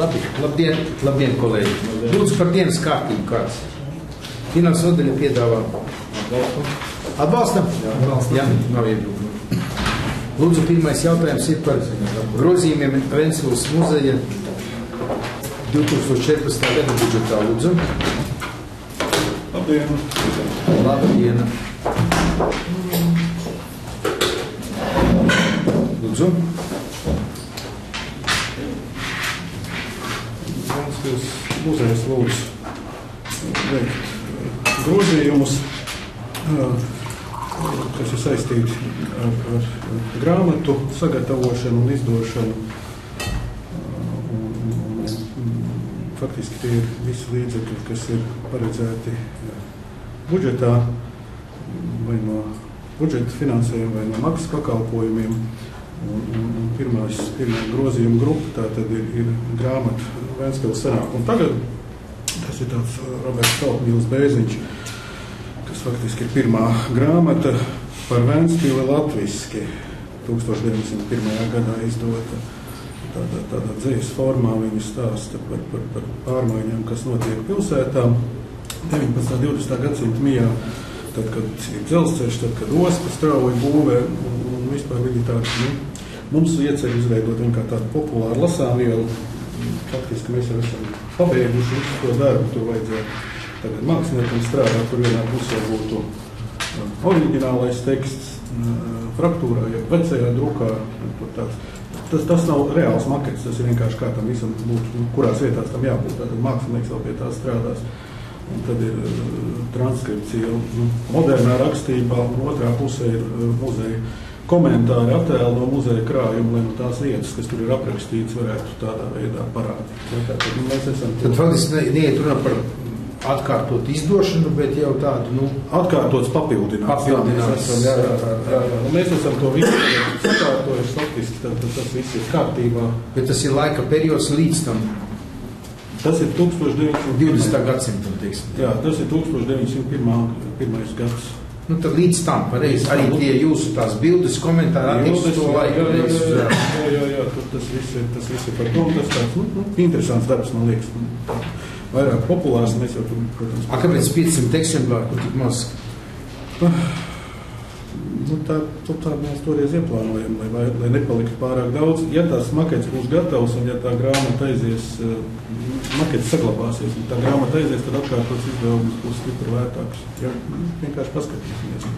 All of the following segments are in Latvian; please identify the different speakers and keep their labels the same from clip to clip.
Speaker 1: Labi, labdien, labdien, kolēģi. Lūdzu par dienas kārtību kāds. Finanses nodaļa piedāvā atbalstam. Atbalstam. Jā, nav iebildumu. Lūdzu, pirmais jautājums ir par grozījumiem Vensvils muzeja 2014. gada budžetā. Lūdzu.
Speaker 2: Labdien!
Speaker 1: Labdien. Lūdzu.
Speaker 2: Valstīs muzejs lūdzu veikt grozījumus, kas ir saistīti ar, ar grāmatu sagatavošanu un izdošanu. Faktiski tie ir visi līdzekļi, kas ir paredzēti budžetā vai no budžeta finansējuma vai no maksas pakalpojumiem. Un, un, pirmās, pirmā grozījuma grupa tā tad ir, ir grāmata Vēnspils senāk. Un tagad tas ir tāds uh, Roberts Tautmīls Bēziņš, kas faktiski ir pirmā grāmata par Vēnspili latviski 1901. gadā izdota. Tādā, tādā dzīves formā viņa stāsta par, par, par pārmaiņām, kas notiek pilsētām 19. un 20. gadsimta mijā. Tad, kad ir dzelzceļš, tad, kad ostas strauji būvē, un, un vispār viņi tādi, nu, mums ieceļ izveidot viņu kā tādu populāru lasāmvielu. Faktiski mēs jau esam pabeiguši visu to darbu, tur vajadzētu tagad māksliniekam strādāt, kur vienā pusē būtu uh, oriģinālais teksts, uh, fraktūrā, ja vecajā drukā, tāds. Tas, tas nav reāls makets, tas ir vienkārši kā tam visam būtu, nu, kurās vietās tam jābūt. Tātad mākslinieks vēl pie tā strādās. Un tad ir uh, transkripcija nu, modernā rakstībā, un otrā pusē ir uh, muzeja komentāri, attēli no muzeja krājuma, lai no tās lietas, kas tur ir aprakstītas, varētu tādā veidā parādīt. Tad, nu, esam
Speaker 1: Tad faktiski ne- neiet runa par atkārtot izdošanu, bet jau tādu, nu,
Speaker 2: atkārtots papildinājums.
Speaker 1: Papildinājums.
Speaker 2: Mēs jā, jā, jā, mēs esam to visu sakārtojuši, faktiski tad, tad tas viss ir kārtībā.
Speaker 1: bet tas ir laika periods līdz tam
Speaker 2: Tas ir 1920.
Speaker 1: 20. gadsimtam, teiksim.
Speaker 2: Jā, tas ir 1901. gads.
Speaker 1: Nu, tad līdz tam, pareizi, arī tie jūsu tās bildes, komentāri attiecas to laiku.
Speaker 2: jā, jā, jā,
Speaker 1: jā.
Speaker 2: jā, tas viss ir, tas viss ir par to, tas tāds, nu, nu, interesants darbs, man liekas. Nu, Vairāk populārs, mēs jau tur, protams,
Speaker 1: A, kāpēc 500 eksemplāru, kur tik maz?
Speaker 2: Nu, tā, tu tā mēs toreiz ieplānojam, lai, vai- lai nepaliktu pārāk daudz. Ja tās makets būs gatavs un ja tā grāmata aizies, eh, makets saglabāsies, un tā grāmata aizies, tad atkārtots izdevums būs stipri vērtāks. Ja, nu, vienkārši paskatīsimies.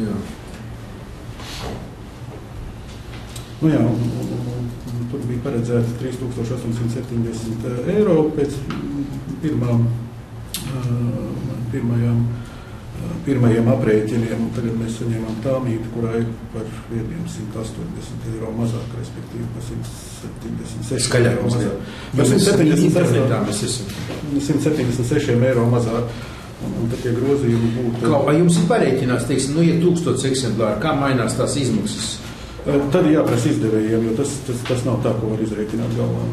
Speaker 1: Jā.
Speaker 2: Nu, jā, un, un, un, un, tur bija paredzēts 3870 eiro pēc pirmām, uh, pirmajām, pirmajiem aprēķiniem. un Tagad mēs saņēmām tā mītu, kurā ir par vieniem 180 eiro mazāk, respektīvi par 176
Speaker 1: Skaļāk
Speaker 2: eiro mazāk. Par
Speaker 1: mēs esam internetā,
Speaker 2: 176
Speaker 1: mēs esam.
Speaker 2: 176 eiro mazāk. Un, un tad tie grozījumi būtu.
Speaker 1: Kā, vai jums ir pareiķināts, teiksim, nu, ja tūkstots eksemplāru, kā mainās tās izmaksas?
Speaker 2: Tad ir jāprasa izdevējiem, jo tas, tas, tas nav tā, ko var izrēķināt galvā.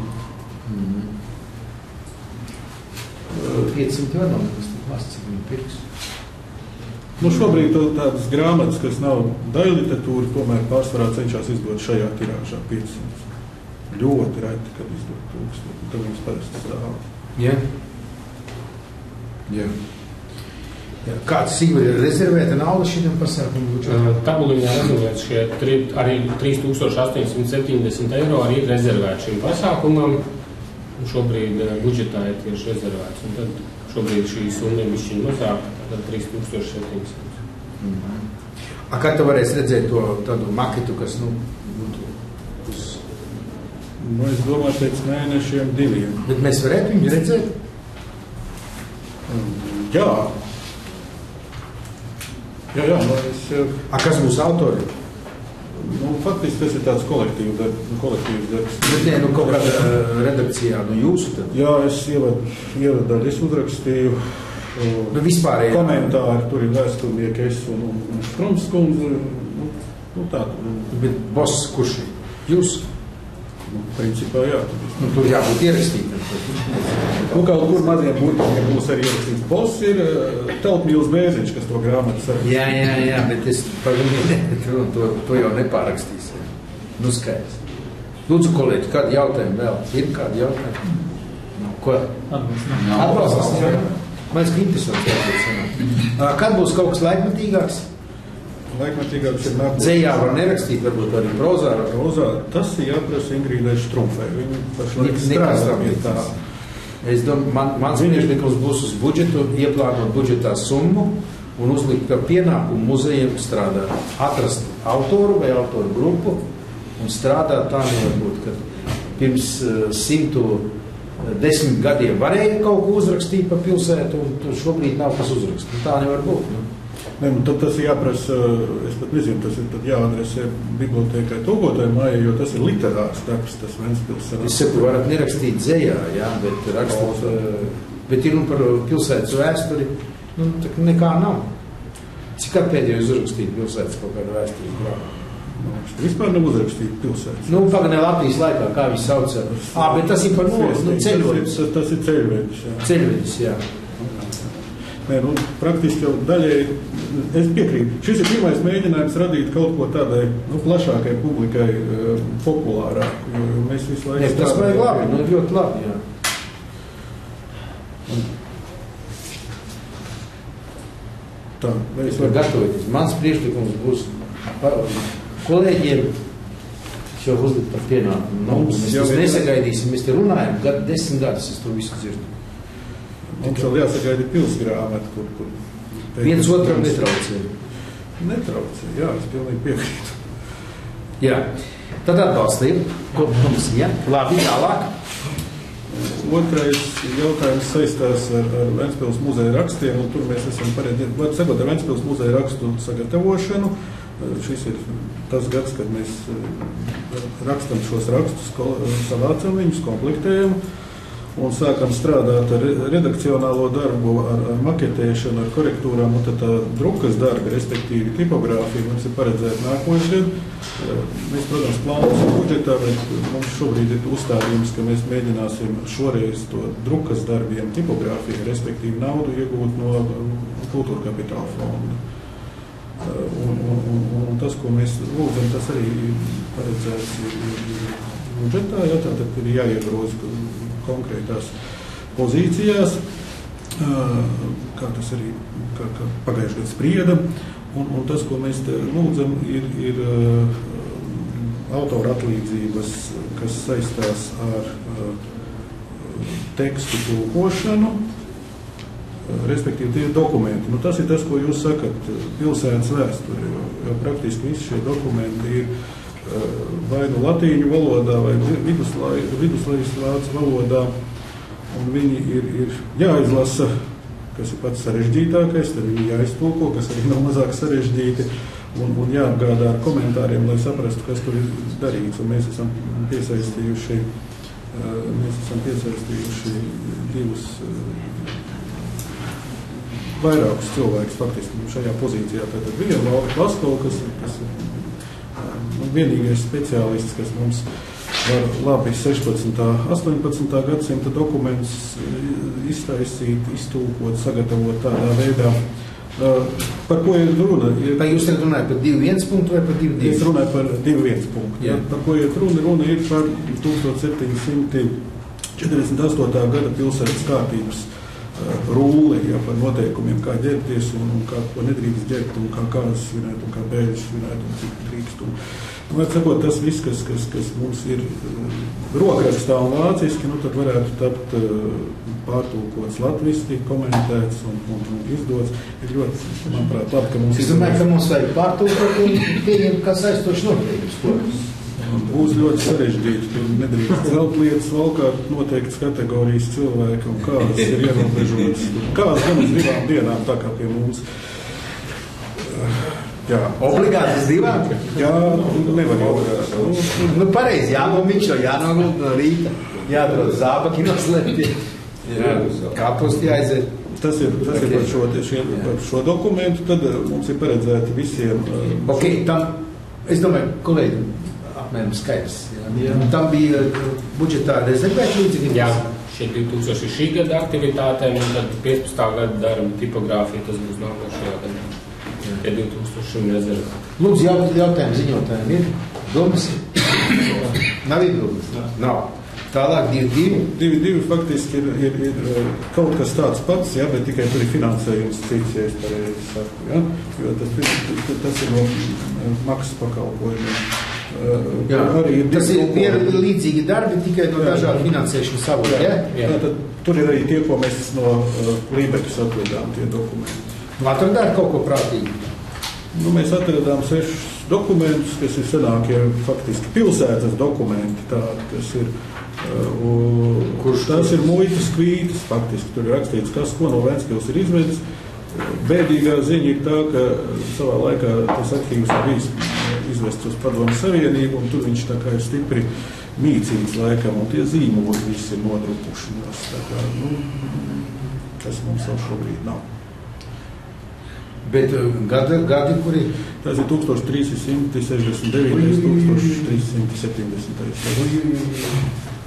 Speaker 1: Mm. 500 jau nav nekas tik maz, cik viņi pirks.
Speaker 2: Nu, šobrīd to- tādas grāmatas, kas nav daļliteratūra, tomēr pārsvarā cenšas izdot šajā tirāžā 500. Ļoti reti, kad izdod 1000. Tad mums parasti stāv.
Speaker 1: Ja? Jā. Jā. Kāds Sigvard ir rezervēta nauda šitam pasākumam?
Speaker 3: Tabuliņā rezervēts šie tri, arī 3870 eiro arī ir rezervēti šim pasākumam. Šobrīd budžetā ir tieši rezervēts. Un tad šobrīd šī summa ir višķiņa mazāka, tad 3700.
Speaker 1: Mhm. A, kā tu varēsi redzēt to tādu maketu, kas, nu, būtu uz...
Speaker 2: Nu, es domāju, pēc mēnešiem diviem.
Speaker 1: Bet mēs varētu viņu redzēt?
Speaker 2: Jā. Jā, jā, nu, es, eh,
Speaker 1: A, kas būs autori?
Speaker 2: nu, faktiski tas ir tāds kolektīvs darbs. kolektīvs darbs.
Speaker 1: Bet nē, nu, kaut kādā redakcijā, nu, jūsu tad.
Speaker 2: Jā, es ievadu, ievadu daļu, es uzrakstīju. Uh,
Speaker 1: Nu, vispārēji.
Speaker 2: komentāri, tur ir vēsturnieki, es un, un, un Strunks kundze. Nu, nu, tā, nu,
Speaker 1: Bet boss, kurš ir? Jūs?
Speaker 2: nu, principā, jā. tur.
Speaker 1: Nu, tur jābūt ierakstītam.
Speaker 2: Nu, kaut kur maziem burtiņiem būs arī ierakstīts. Boss ir uh, Telpmīls Bēziņš, kas to grāmatu sarakstīs.
Speaker 1: Jā, jā, jā, bet es pagaidīju, to, to, to jau nepārakstīšu. Nu, skaidrs. Lūdzu, kolēģi, kādi jautājumi vēl? Ir kādi jautājumi? Ko? Atbalsts. Man liekas, ka interesants jautājums. Kad būs kaut kas laikmatīgāks?
Speaker 2: Laikmatīgāks ir nākamais.
Speaker 1: Dzējā var nerakstīt, varbūt arī prozā.
Speaker 2: Rozā, tas ir jāprasa Ingrīdai Štrumfai. Viņa pašlaik strādā pie tā.
Speaker 1: Es domāju, man, mans priekšlikums būs uz budžetu, ieplānot budžetā summu un uzlikt par pienākumu muzejiem strādāt. Atrast autoru vai autoru grupu un strādāt tā nevar būt, ka pirms uh, simtu desmit gadiem varēja kaut ko uzrakstīt par pilsētu, un šobrīd nav kas uzrakstīt. Nu, Tā nevar būt. Nu.
Speaker 2: Ne, nu, tad tas ir jāprasa, es pat nezinu, tas ir jāadresē bibliotēkai tūkotāju mājai, jo tas ir literārs darbs, tas Ventspils
Speaker 1: Es saku, varat nerakstīt dzējā, jā, bet rakstot, uh, bet ir un par pilsētas vēsturi, nu, tā kā nekā nav. Cik pēdējais uzrakstīt pilsētas kaut kādu vēsturi grāmatu?
Speaker 2: Vispār nav uzrakstīt pilsētas.
Speaker 1: Nu, paganē Latvijas laikā, kā viņi sauca. Ā, bet tas ir par no, nu, ceļojums.
Speaker 2: Tas, tas ir ceļvedis. jā.
Speaker 1: Ceļvedis, jā.
Speaker 2: Nē, nu, praktiski jau daļēji es piekrītu. Šis ir pirmais mēģinājums radīt kaut ko tādai nu, plašākai publikai, populārāku. jo Mēs visu laiku
Speaker 1: Nē, tas vajag
Speaker 2: strādājam
Speaker 1: labi, nu, ļoti labi, jā.
Speaker 2: Tā, mēs
Speaker 1: varu gatavoties. Mans priekšlikums būs kolēģiem šo uzlikt par pienākumu. Nu, mēs
Speaker 2: jau
Speaker 1: nesagaidīsim, mēs te runājam, gadu, desmit gadus es to visu dzirdu.
Speaker 2: Mums vēl jāsagaida pilsgrāmata, kur, kur
Speaker 1: Viens otram netraucē.
Speaker 2: Netraucē, jā, es pilnīgi piekrītu.
Speaker 1: Jā, tad atbalstījum. Ko mums, jā? Labi, tālāk.
Speaker 2: Otrais jautājums saistās ar, ar Ventspils muzeja rakstiem, un tur mēs esam paredzējuši, var sakot, ar Ventspils muzeja rakstu sagatavošanu. Šis ir tas gads, kad mēs eh, rakstam šos rakstus, ko- savācam viņus, komplektējam un sākam strādāt ar re- redakcionālo darbu, ar, ar maketēšanu, ar korektūrām, un tā drukas darbi, respektīvi tipogrāfija, mums ir paredzēta nākošais. Eh, Mēs, protams, plānosim budžetā, bet mums šobrīd ir uzstādījums, ka mēs mēģināsim šoreiz to drukas darbiem, tipogrāfiju, respektīvi naudu iegūt no kultūra kapitāla fonda. Eh, Un, un, un, un tas, ko mēs lūdzam, tas arī paredzēts budžetā, jā, tātad ir jāiegroza konkrētās pozīcijās, eh, kā tas arī kā, kā pagājušajā gadā sprieda. Un, un tas, ko mēs lūdzam, ir, ir eh, autora atlīdzības, kas saistās ar tekstu tulkošanu, respektīvi tie dokumenti. Nu, tas ir tas, ko jūs sakat, pilsētas vēsture, jo, jo praktiski visi šie dokumenti ir eh, vai nu latīņu valodā, vai viduslaikas vācu valodā, un viņi ir, ir jāizlasa, kas ir pats sarežģītākais, tad viņi jāiztulko, kas arī nav mazāk sarežģīti, un, un jāapgādā ar komentāriem, lai saprastu, kas tur ir darīts, un mēs esam piesaistījuši, eh, mēs esam piesaistījuši divus eh, vairākus cilvēkus faktiski šajā pozīcijā. Tātad viena Laura Klasko, kas, kas ir nu, vienīgais speciālists, kas mums var labi 16. 18. gadsimta dokumentus eh, iztaisīt, iztūkot, sagatavot tādā veidā. Eh, Par ko ir runa? Ir,
Speaker 1: Vai jūs runājat par 2-1 punktu vai par 2-2?
Speaker 2: Es runāju par 2-1 punktu.
Speaker 1: Jā.
Speaker 2: Ja, par ko ir runa? Runa ir par 1748. gada pilsētas kārtības uh, rūli, ja, par noteikumiem, kā ģērbties un, un kā ko nedrīkst ģērbt, un kā kāzas svinēt, un kā bēļas svinēt, un cik drīkst. Un, nu, var sakot, tas viss, kas, kas, kas mums ir uh, rokrakstā un vāciski, nu, tad varētu tapt uh, pārtulkots latviski, komentēts un, un, un izdots. Ir ļoti, manuprāt, labi, ka mums
Speaker 1: Es domāju, ka mums vajag pārtulkot un pieņemt kā saistoši noteikums.
Speaker 2: Būs ļoti sarežģīti. Tur nedrīkst celt lietas, valkāt noteiktas kategorijas cilvēki, un kādas ir ierobežotas. Kādas gan uz divām dienām, tā kā pie mums. Jā,
Speaker 1: Obligāti uz divām?
Speaker 2: jā nevar jau
Speaker 1: Nu, nu pareizi, jānomiņš, jānogulda no rīta, jādod zābaki noslēpti. Kāposti jāiziet.
Speaker 2: Tas ir, tas ir par, šo, šie, par šo dokumentu. Tad eh, mums ir paredzēti visiem. eh,
Speaker 1: Ok, tam, es domāju, kolēģi, apmēram skaidrs. Jā. Jā. Tam bija budžetā rezervēta līdzekļi.
Speaker 3: Jā, šie 2000 šī gada aktivitātēm, un tad 15. gada darba tipogrāfija, tas būs nākošajā gadā. Tie 2000 rezervēti.
Speaker 1: Lūdzu, jaut, jautājumu ziņotājiem ir domas? Nav iebildes? Nav. Tālāk divi, divi.
Speaker 2: Divi, divi faktiski ir, ir, ir eh, kaut kas tāds pats, ja, bet tikai tur ir finansējums cits, ja es pareizi saku. Ja, jo tas, ir- tas ir no eh, maksas pakalpojumiem.
Speaker 1: Jā,
Speaker 2: arī ir
Speaker 1: tas ir
Speaker 2: kopojumi.
Speaker 1: līdzīgi darbi, tikai no
Speaker 2: Jā.
Speaker 1: dažādu finansēšanas avotiem. Ja?
Speaker 3: Jā.
Speaker 2: Tātad Tur ir arī tie, ko mēs no uh, Lībekas atvedām, tie dokumenti.
Speaker 1: Atradāt kaut ko prātīgu?
Speaker 2: Nu, mēs atradām sešus dokumentus, kas ir senākie faktiski pilsētas dokumenti, tādi, kas ir. Uh,
Speaker 1: Kurš tur?
Speaker 2: ir muitas kvītas, faktiski tur ir rakstīts, kas ko no Vēncpils ir izvedis. Bēdīgā ziņa ir tā, ka savā laikā tas arhīvs ir bijis izvests uz Padomu Savienību, un tur viņš tā kā ir stipri mīcīgs laikam, un tie zīmoli visi ir nodrupušies. Kā, nu, tas mums vēl šobrīd nav.
Speaker 1: Bet uh, gadi, gadi kuri
Speaker 2: Tas ir 1369, 1370.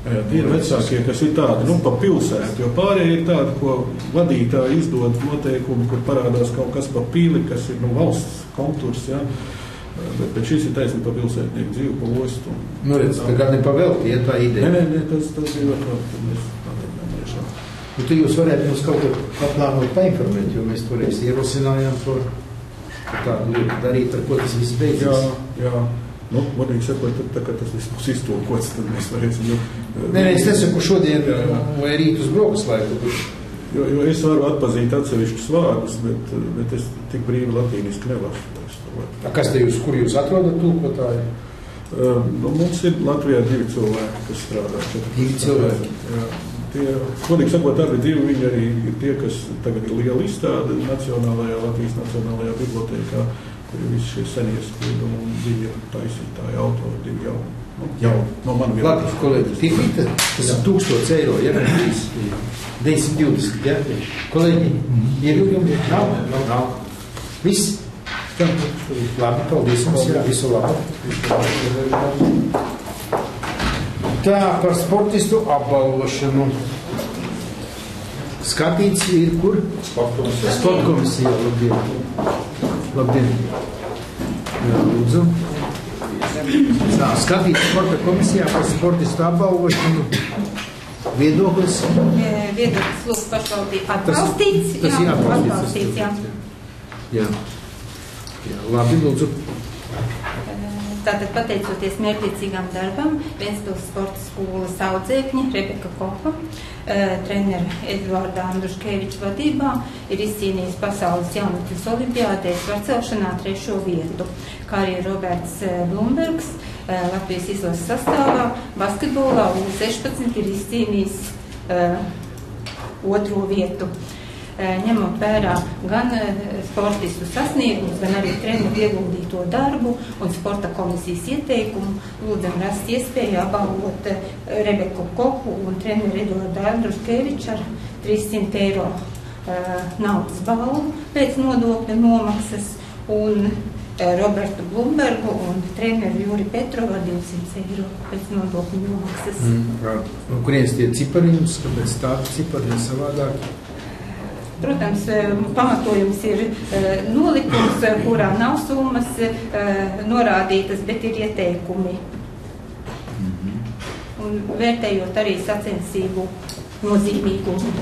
Speaker 2: Jā, tie ir vecākie, kas ir tādi, nu, pa pilsētu, jo pārējie ir tādi, ko vadītāji izdod noteikumi, kur parādās kaut kas pa pīli, kas ir, nu, valsts konturs, jā. Bet, bet šis ir taisnība pa pilsētnieku dzīvi, pa ostu.
Speaker 1: Nu, redz, tā gadi pavelti, ja tā
Speaker 2: Nē,
Speaker 1: ideja.
Speaker 2: nē, nē, tas, tas ir vēl.
Speaker 1: Nu, tu jūs varētu mums kaut ko paplānot, painformēt, jo mēs toreiz ierosinājām to tādu lietu darīt, ar ko tas viss
Speaker 2: Jā,
Speaker 1: beidzas.
Speaker 2: jā. Nu, godīgi sakot, tad, tā, kad tas viss būs iztulkots, tad mēs varēsim jau...
Speaker 1: Nē, es nesaku šodien vai rīt uz brokas laiku.
Speaker 2: Jo, jo es varu atpazīt atsevišķus vārdus, bet, bet es tik brīvi latīniski nelasu. Es to varu.
Speaker 1: A, Kas te jūs, kur jūs atrodat tulkotāju?
Speaker 2: Uh, nu, mums ir Latvijā divi cilvēki, kas strādā.
Speaker 1: Divi cilvēki?
Speaker 2: Jā. Tie, godīgi sakot, abi divi viņi arī ir tie, kas tagad ir liela izstāde Nacionālajā Latvijas Nacionālajā bibliotēkā, kur ir visi šie senie spriedumi un divi taisītāji autori, divi jau, nu, jau no man
Speaker 1: Labi, kolēģi, tiklīte, tas ir 1000 eiro, ja ne 3, 920, ja? Kolēģi, iebildumi? Nav? Nav. Nav. Viss? Labi, paldies jums, jā, visu labu. Tā, par sportistu apbalvošanu. Skatīts ir kur? Sporta komisija, labdien. Labdien. Jā, lūdzu. Skatīt sporta komisijā par sportistu apbalvošanu. Viedoklis.
Speaker 4: Viedoklis lūk pašvaldība atbalstīts.
Speaker 1: tas ir
Speaker 4: jā,
Speaker 1: atbalstīts.
Speaker 4: atbalstīts, jā.
Speaker 1: Jā. Jā, labi, lūdzu.
Speaker 4: Tātad pateicoties mērķiecīgam darbam, Vēnspils sporta skolas audzēkņi Rebeka Kopa, eh, trenera Edvarda Andruškeviča vadībā ir izcīnījis pasaules jaunatnes olimpiādēs varcelšanā trešo vietu, kā arī Roberts eh, Blumbergs eh, Latvijas izlases sastāvā basketbolā U16 ir izcīnījis eh, otro vietu. Eh, Ņemot vērā gan eh, sportistu sasniegumus, gan arī treneru ieguldīto darbu un sporta komisijas ieteikumu, lūdzam rast iespēju apbalvot eh, Rebeku Koku un treneru Eduardu Andruškeviču ar 300 eiro naudas balvu pēc nodokļu nomaksas un Robertu Blumbergu un treneru Juri Petrovu ar 200 eiro pēc nodokļu nomaksas.
Speaker 1: Mm. Kurienes tie cipari jums, kāpēc tādi cipari ir savādāki?
Speaker 4: Protams, eh, pamatojums ir eh, nolikums, eh, kurā nav summas norādītas, bet ir ieteikumi. Un vērtējot arī sacensību nozīmīgumu.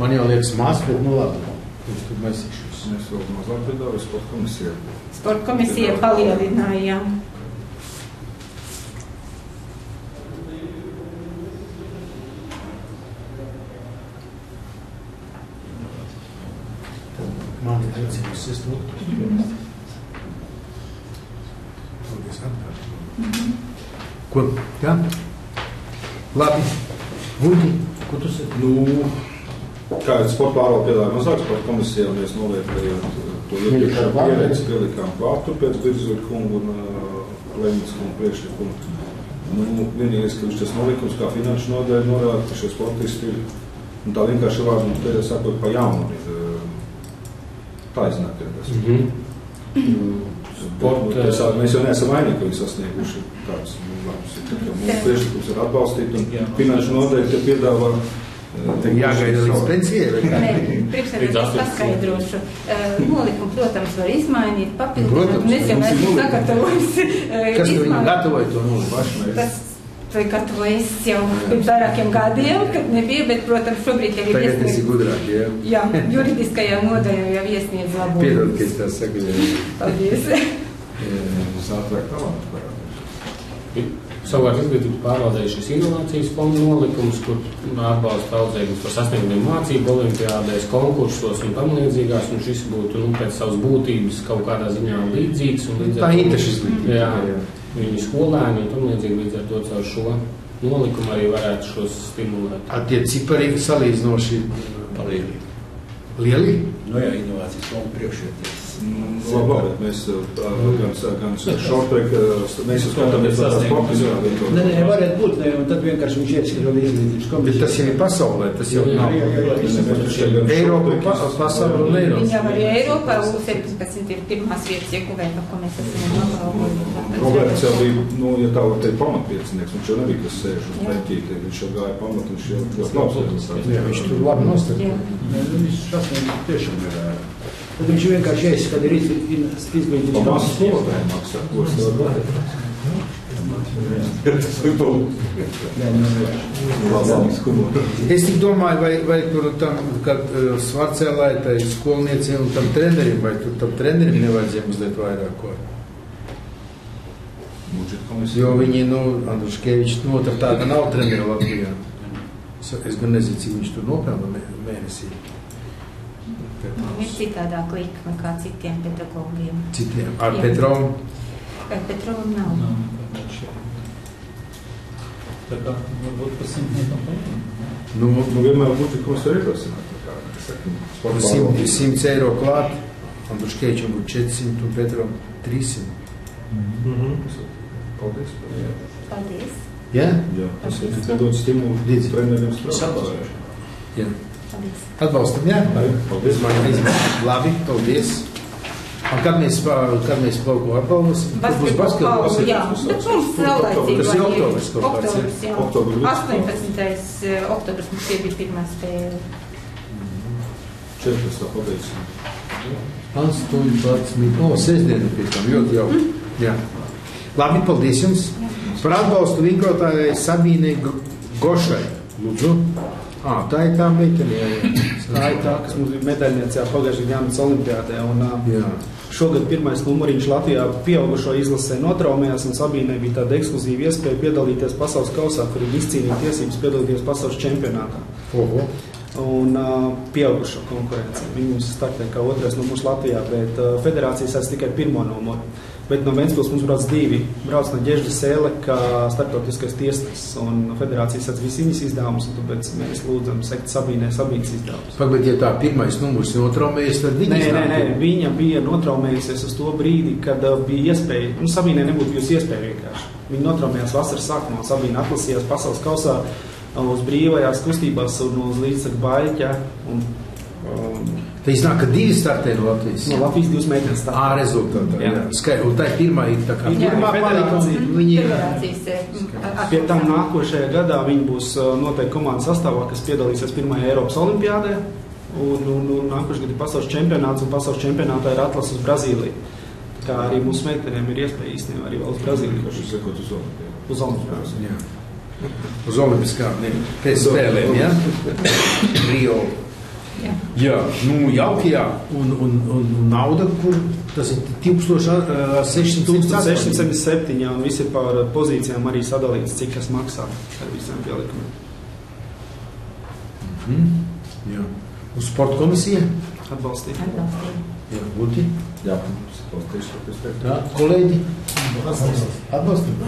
Speaker 1: Man jau liekas maz, bet nu labi. Tur mēsīšos.
Speaker 5: Mēs vēl mazāk piedāvājam sporta komisijai.
Speaker 4: Sporta komisija palielināja.
Speaker 1: Man ir redzējums, es lūgtu. Paldies, atkārt. Ko? Jā? Labi. Guļi, ko tu saki?
Speaker 5: Nu, kā jau sporta pārvalde piedāvāja mazāk sporta komisijā, un mēs novērtējām to iepriekšējo pieredzi, pielikām klātu pēc Birzuri kungu un uh, Lemits kungu priekšlikumu. Nu, vienīgais, ka viņš tas nolikums kā finanšu nodaļa norāda, ka šie sportisti ir, un tā vienkārši vārds mums pēdējā sakot, pa jaunu ir uh, taisnākie.
Speaker 3: Mhm.
Speaker 5: Sport, es, mēs jau neesam vainīgi, viņi sasnieguši tāds nu, kā Mūsu priekšlikums ir atbalstīt, un finanšu nodeļa te piedāvā
Speaker 1: Tad jāgaida līdz pensijai.
Speaker 4: priekšsēdētājs
Speaker 3: 18.
Speaker 4: paskaidrošu. Eh, Nolikumu, protams, var izmainīt, papildināt. Es jau sagatavojis. eh,
Speaker 1: Kas viņam
Speaker 4: izmaiņu.
Speaker 1: gatavoja to nu, pašu?
Speaker 4: To gatavoju es jau pirms vairākiem gadiem, kad nebija, bet, protams, šobrīd jau ir
Speaker 1: Tagad esi
Speaker 4: iesniegts.
Speaker 1: gudrāk, jā.
Speaker 4: Jā, juridiskajā nodaļā jau iesniedz labu.
Speaker 1: Piedod, ka es tā saku.
Speaker 4: Paldies.
Speaker 5: Tas atliek talantu parādīt.
Speaker 3: Savukārt izglītības pārvaldē šis inovācijas fonda nolikums, kur atbalsta audzēkņus par sasniegumiem mācību olimpiādēs, konkursos un tam līdzīgās, un šis būtu nu, pēc savas būtības kaut kādā ziņā līdzīgs. un līdz
Speaker 1: Tā interešu izglītība.
Speaker 3: Jā,
Speaker 1: jā.
Speaker 3: Viņi skolēni un tam līdzīgi līdz ar to caur šo nolikumu arī varētu šos stimulēt.
Speaker 1: A tie cipari salīdzinoši
Speaker 6: Palīgi.
Speaker 1: lieli.
Speaker 6: Nu jā, inovācijas fonda priekšrocības.
Speaker 5: Labi, mēs uh, gan, gan šortrek, mēs skatāmies tā sporta izrādīt.
Speaker 6: Nē, nē, varētu būt, ne, un tad vienkārši viņš ieskatro izglītības komisiju.
Speaker 1: tas jau ir pasaulē, tas jau nav. Eiropa, pa, pasaule un Eiropa.
Speaker 4: Viņam arī Eiropā U17 ir pirmās vietas ieguvēja, par ko mēs esam nobalvojuši.
Speaker 5: Roberts jau bija, nu, ja tā var teikt, pamatpiecinieks. Viņš jau nebija, kas sēž uz beņķītē. Viņš jau gāja pamat, viņš jau ļoti.
Speaker 1: Jā, viņš tur labi.
Speaker 6: Nē, nu, Viņš sasniedz tiešām ir. Ā, Tad viņš vienkārši ieskatro, kad ir iz- iz- izglītības
Speaker 5: Pa masu
Speaker 6: komisija.
Speaker 5: skolotāju maksā, ko es
Speaker 6: nu,
Speaker 1: tik domāju, vai, vai tur tam, kad uh, svarcēlāji, tai skolniecei un tam trenerim, vai tur tam trenerim nevajadzēja mazliet vairāk ko. Jo viņi, nu, Andruškevičs, nu, tā tāda nav trenera Latvijā. Es, gan nezinu, cik viņš tur nopelna mē- mēnesī.
Speaker 4: Ir citādāk likme kā citiem pedagogiem.
Speaker 1: Citiem. Ar
Speaker 4: Jā.
Speaker 1: Petrovu.
Speaker 4: Petrovam nav.
Speaker 7: Tā kā varbūt par simtniekam paņem.
Speaker 1: Nu,
Speaker 5: Nu, vienmēr arī tā kā, es saku, sporta
Speaker 1: Simt,
Speaker 5: pārvaldība.
Speaker 1: 100 eiro klāt, Andruškevičam būtu 400 un Petrovam 300.
Speaker 5: Paldies.
Speaker 4: Paldies.
Speaker 1: Jā?
Speaker 5: Jā, tas ir nedod stimulu treneriem strādāt.
Speaker 1: Jā.
Speaker 4: Paldies.
Speaker 1: Atbalstam, jā?
Speaker 5: Paldies.
Speaker 1: Labi, paldies. Un kad mēs, kad mēs kaut ko atbalstam, tas būs basketbols.
Speaker 4: jā, bet mums saulēcīgi.
Speaker 1: Tas ir
Speaker 4: vajag.
Speaker 1: oktobris kaut kāds, jā.
Speaker 4: Oktobris, jā.
Speaker 5: Oktobra vidus.
Speaker 4: 18. eh, oktobris mums tie bija pirmā spēle.
Speaker 5: 14. pabeigsim.
Speaker 1: 18. O, sestdiena pēc tam, ļoti jauki. Jā. Labi, paldies jums. Par atbalstu vingrotājai Sabīnei Gošai. Lūdzu. Ā, tā ir tā meitene.
Speaker 8: Tā ir tā, kas mums bija medaļniecē pagājušajā Jānis Olimpiādē. Un,
Speaker 1: Jā.
Speaker 8: Šogad pirmais numuriņš Latvijā pieaugušo izlasē notraumējās, un Sabīnai bija tāda ekskluzīva iespēja piedalīties pasaules kausā, kur ir izcīnīta tiesības piedalīties pasaules čempionātā.
Speaker 1: Oho.
Speaker 8: Un uh, pieaugušo konkurence. Mums startē kā otrais numurs Latvijā, bet uh, federācijas tikai pirmo numuru. Bet no Ventspils mums brauc divi. Brauc no Ģežģa Sēle, kā starptautiskais tiesnesis. Un federācijas visi viņas izdevumus, un tāpēc mēs lūdzam sekt Sabīnai Sabīnas izdevumus.
Speaker 1: Pagaid, ja tā pirmais numurs notraumējas, tad viņi
Speaker 8: Nē, nē, nē, viņa bija notraumējusies uz to brīdi, kad uh, bija iespēja. Nu, Sabīnai nebūtu bijusi iespēja vienkārši. Viņa notraumējās vasaras sākumā. Sabīna atlasījās pasaules kausā uh, uz brīvajās kustībās un uz līdzsaku baļķa. Un, um,
Speaker 1: Tā iznāk, ka divi startē no Latvijas.
Speaker 8: no Latvijas divas meitenes tā.
Speaker 1: Ā, rezultātā. Jā.
Speaker 8: Jā.
Speaker 1: Skaidrs. Un tā ir pirmā ir tā kā.
Speaker 8: Jā.
Speaker 1: Pirmā un Viņi ir.
Speaker 8: Pie tam nākošajā gadā viņi būs noteikti komandas sastāvā, kas piedalīsies pirmajā Eiropas Olimpiādē. Un, un, un nākošais gads ir pasaules čempionāts, un pasaules čempionātā ir atlases uz Brazīliju. Tā kā arī mūsu meitenēm ir iespēja īstenībā arī vēl uz Brazīliju.
Speaker 5: Kas ir sekot uz Olimpiju?
Speaker 8: Uz Olimpiādu.
Speaker 1: Uz Olimpiskām, spēlēm, jā? Rio.
Speaker 4: Jā.
Speaker 1: Jā, nu jauki, jā. Un, un, un, un nauda, kur tas ir 1600
Speaker 8: 1677, jā, un visi par pozīcijām arī sadalīts, cik kas maksā ar visiem pielikumiem.
Speaker 1: Mm, jā. Un sporta komisija?
Speaker 8: Atbalstīt.
Speaker 4: Atbalstīt.
Speaker 1: Jā, Guti.
Speaker 5: Jā, paldies.
Speaker 1: Jā, kolēģi. Atbalstam.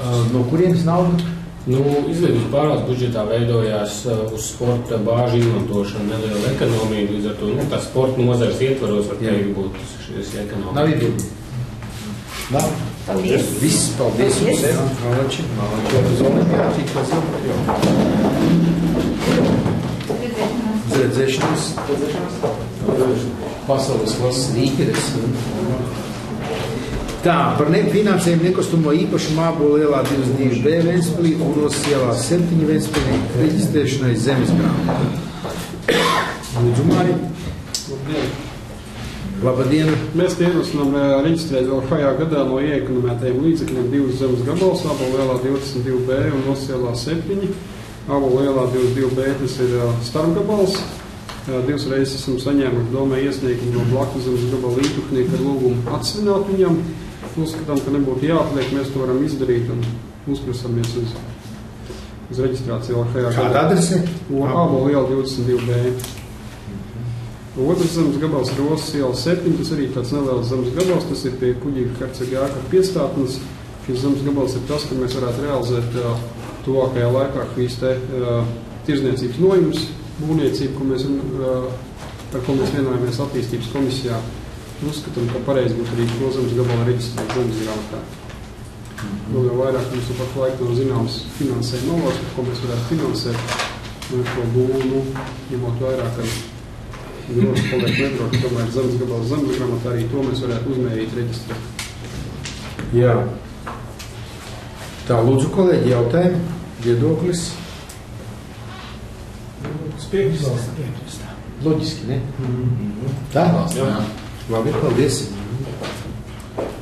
Speaker 1: Uh, no kurienes nauda?
Speaker 3: Nu, izglītības pārvaldes budžetā veidojās uh, uz sporta bāžu izmantošanu neliela ekonomija. Līdz ar to nu, tā sporta nozares ietvaros var teikt, būtu šis ekonomija.
Speaker 1: Nav iebildu. Nav.
Speaker 4: Paldies.
Speaker 1: Viss, paldies.
Speaker 4: Paldies.
Speaker 1: Jā, Malači, malači. Uz Olimpiādu tik pazīm.
Speaker 4: Redzēšanās.
Speaker 1: Uz redzēšanas. Pasaules klases līderis. Tā, par nefinansējumu nekustamo īpašumu ābolu ielā 22B Ventspilī un Rosas ielā 7 Ventspilī reģistrēšanai zemes grāmatā. Lūdzu, Māri. Labdien!
Speaker 9: Mēs ierosinām eh, reģistrēt vēl šajā gadā no ieekonomētajiem līdzekļiem divas zemes gabalus, abu lielā 22B un Osielā 7. Abu lielā 22B tas ir eh, starpgabals. Eh, Divas reizes esam saņēmuši domē iesniegumu no blakus zemes gabala īpašnieka ar lūgumu atsvināt viņam. Uzskatām, ka nebūtu jāatliek, mēs to varam izdarīt un uzkrasamies uz, uz reģistrāciju šajā
Speaker 1: Kāda adrese?
Speaker 9: Abu liela 22B. Otrs zemes gabals ir Rosas iela 7. Tas arī tāds neliels zemes gabals. Tas ir pie kuģīga hercega ēka piestātnes. Šis zemes gabals ir tas, ka mēs varētu realizēt uh, tuvākajā laikā šīs te uh, tirzniecības nojumus, būvniecību, ko mēs, uh, par ko mēs vienojāmies attīstības komisijā. Uzskatām, ka pareizi būtu arī to zemes gabalu reģistrēt zemes grāmatā. Vēl jau vairāk mums ir pat laika nav zināms finansējuma avots, ko mēs varētu finansēt. Mēs to būvu, nu, ņemot vairāk, ka Grūti paliek nedroši, tomēr zemes gabals zemes grāmatā arī to mēs varētu uzmērīt reģistrēt.
Speaker 1: Jā. Tā, lūdzu, kolēģi, jautājumi, viedoklis.
Speaker 6: Piekrist.
Speaker 1: Loģiski, ne? Tā? Jā. Labi, paldies.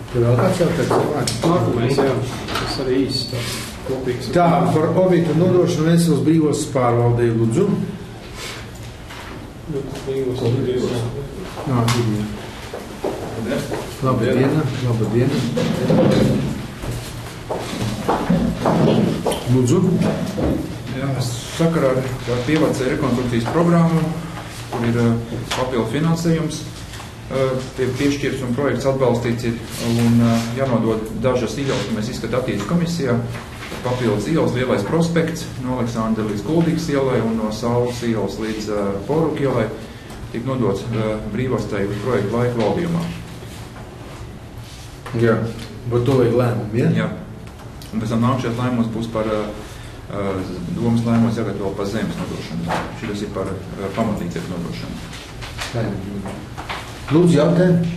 Speaker 1: Tev vēl kāds jautājums?
Speaker 9: Nākamais, jā, tas arī tāds kopīgs.
Speaker 1: Tā, par objektu nodošanu Vesels brīvos pārvaldēju lūdzu. Nā, ir. Labi diena, labi diena. Lūdzu.
Speaker 10: Jā, sakarā ar pievācēju rekonstrukcijas programmu, kur ir uh, papildu finansējums, tiek piešķirts un projekts atbalstīts ir un uh, jānodod dažas ielas, ko mēs izskatām attīstības komisijā. Papildus ielas, lielais prospekts no Aleksandra līdz Kuldīgas ielai un no Saules ielas līdz uh, Poruka ielai tik nodots uh, brīvastai projektu laika valdījumā.
Speaker 1: Jā, bet to vajag lēmumu, ja?
Speaker 10: Jā. Un pēc tam nākamais lēmums būs par uh, domas lēmums jāgatavo par zemes nodošanu. Šis ir par uh, pamatlīdzekļu nodošanu.
Speaker 1: Lūdzu, jautājumi?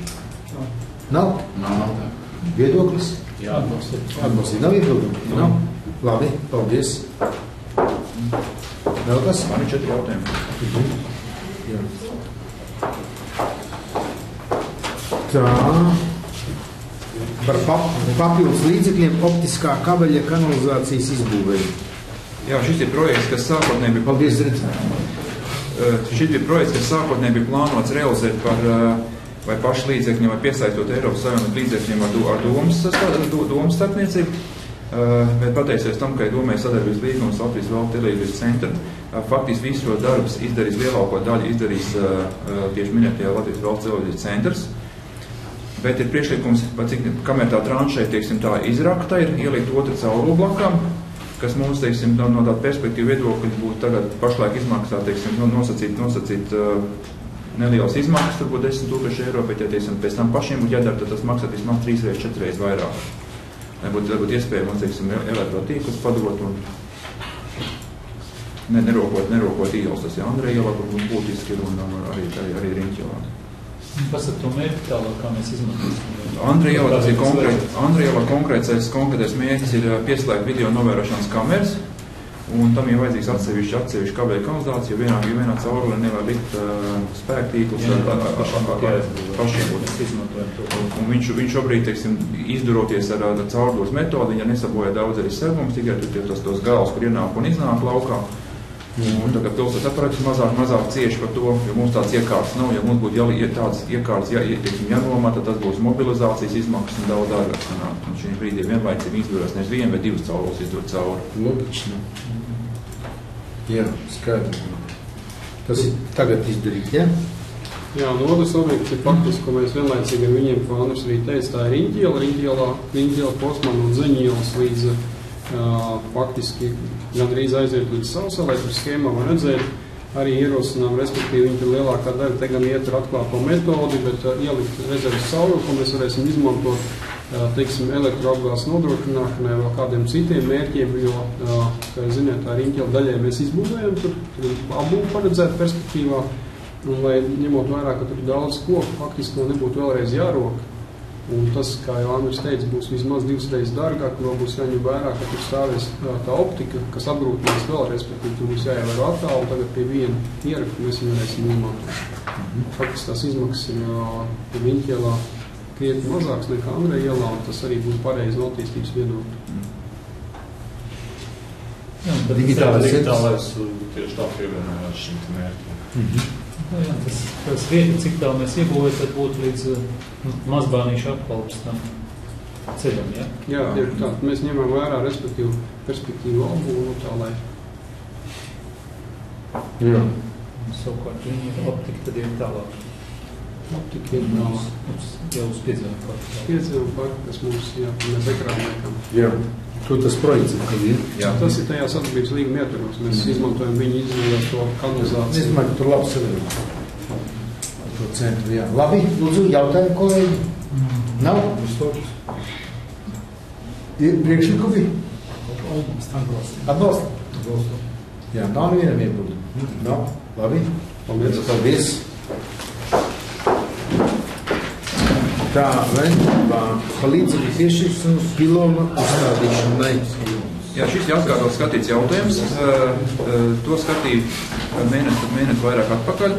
Speaker 1: Nav?
Speaker 7: Nav.
Speaker 1: Viedoklis?
Speaker 7: Jā, atbalsta.
Speaker 1: Atbalstīt. Nav iebildumu? Nav. Labi, paldies. Vēl kas?
Speaker 10: Man ir četri jautājumi.
Speaker 1: Jā. Tā. Par pap papildus līdzekļiem optiskā kabeļa kanalizācijas izbūvēju.
Speaker 10: Jā, šis ir projekts, kas sākotnēji bija
Speaker 1: Paldies, Zrits.
Speaker 10: Uh, Šis bija projekts, kas sākotnēji bija plānots realizēt par uh, vai pašu līdzekļiem, vai piesaistot Eiropas Savienības līdzekļiem ar, ar domas, domas starpniecību. Uh, Bet pateicoties tam, ka ir domāts sadarbības līgums Latvijas valsts televīzijas centra, faktiski visu šo darbus izdarīs lielāko daļu izdarīs tieši minētajā Latvijas valsts televīzijas centrs. Bet ir priekšlikums, cik, kamēr tā tranšē, teiksim, tā izrakta ir, ielikt otru caurulu blakām, kas mums, teiksim, no, no tāda perspektīva viedokļa būtu tagad pašlaik izmaksā, teiksim, no, nosacīt, nosacīt uh, nelielas izmaksas, varbūt 10 tūkstoši eiro, bet, ja, teiksim, pēc tam pašiem būtu jādara, tad tas maksā vismaz 3 vai 4 reizes vairāk. Lai būtu, lai būtu iespēja mums, teiksim, elektrotīklus padot un ne, nerokot, nerokot ielas, tas ir Andreja ielā, kur būtiski ir, un, arī, arī, arī Riņķilā.
Speaker 7: Kas ar to mērķi tālāk, kā mēs izmantosim?
Speaker 10: Andrija tas ir konkrēti, Andrija konkrētais, konkrētais mērķis ir ā, pieslēgt video novērošanas kameras, un tam ir vajadzīgs atsevišķi, atsevišķi kabeļu kanalizācija, jo vienā, jo vienā caurulē nevar likt uh, spēktīklus ar, ar,
Speaker 7: jāizmanto.
Speaker 10: pašiem. Un viņš, viņš šobrīd, teiksim, izduroties ar, ar caurdos metodi, viņa nesabojā daudz arī segums, tikai tur tos, tos gals, kur ienāk un iznāk laukā. Un tagad pilsētas aparāts mazāk, mazāk cieši par to, jo mums tāds iekārts nav. Ja mums būtu jā, tāds iekārts jā, jānomā, tad tas būs mobilizācijas izmaksas un daudz dārgāk. Un šī brīdī vienlaicīgi izduras nevis vienu, bet divus caurus izdot cauri.
Speaker 1: Logiski. Jā, skaidrs. Tas ir tagad izdarīt, ja?
Speaker 9: Jā, un otrs objekts ir faktiski, ko mēs vienlaicīgi ar viņiem, ko Andris arī teica, tā ir Riņķielā, Riņķiela posmā no Zeņielas līdz uh, faktiski gandrīz aiziet līdz Sausalai, tur schēmā var redzēt, arī ierosinām, respektīvi viņi tur lielākā daļa te gan iet ar atklāto metodi, bet uh, ielikt rezerves sauru, ko mēs varēsim izmantot, uh, teiksim, elektroapgādes nodrošināšanai vēl kādiem citiem mērķiem, jo, uh, kā zināt, tā Riņķiela daļai mēs izbūvējam, tur, tur apbūvu paredzēt perspektīvā, Un, lai ņemot vērā, ka tur daudz koku, faktiski nebūtu vēlreiz jārok. Un tas, kā jau Andris teica, būs vismaz divas reizes dārgāk. Vēl būs jāņem vērā, ka tur stāvēs tā optika, kas apgrūtinās vēl, respektīvi, tur būs jāievēro attālu. Tagad pie viena ierakta mēs varēsim izmantot. Faktiski tās izmaksas ir pie viņa ielā krietni mazākas nekā Andreja ielā, un tas arī būs pareizi no attīstības viedokļa.
Speaker 7: Jā, bet
Speaker 1: Digitālais
Speaker 7: digitālais tieši tā pievienojās šim mērķim. Nu, jā, tas, tas vieta, cik tālu mēs iegūvējam, tad būtu līdz nu, mazbānīšu apkalpes tam ceļam, ja?
Speaker 9: Jā, tieši tā. Mēs ņemam vērā, respektīvi, perspektīvu apbūvu tā, lai
Speaker 1: Jā.
Speaker 7: Savukārt viņi ir optika, tad ir tālāk.
Speaker 9: optika ir nav
Speaker 7: Mums jau uz piedzīvojumu kaut
Speaker 9: piedzīvuma parka, kas mums, jā, mēs ekrānēkam.
Speaker 1: Jā. Tur tas projekts ir.
Speaker 10: Jā,
Speaker 9: Tas ir tajā sadarbības līguma ietvaros. Mēs izmantojam viņu izvēlēt to
Speaker 1: Es
Speaker 9: kanalizāciju.
Speaker 1: domāju, ka tur labi sadarbība. Ar to centru, jā. Labi, lūdzu, jautājumu kolēģi. Nav? Ir priekšlikumi? Atbalsta? Jā, nav nevienam iebildu. Nav? Labi.
Speaker 9: Paldies.
Speaker 1: Paldies. Tā, vērtībā palīdzību piešķiršanu pilonu uzstādīšanai.
Speaker 10: Jā, šis ir atkārtot skatīts jautājums. Eh, eh, To skatīja mēnesi, mēnesi vairāk atpakaļ.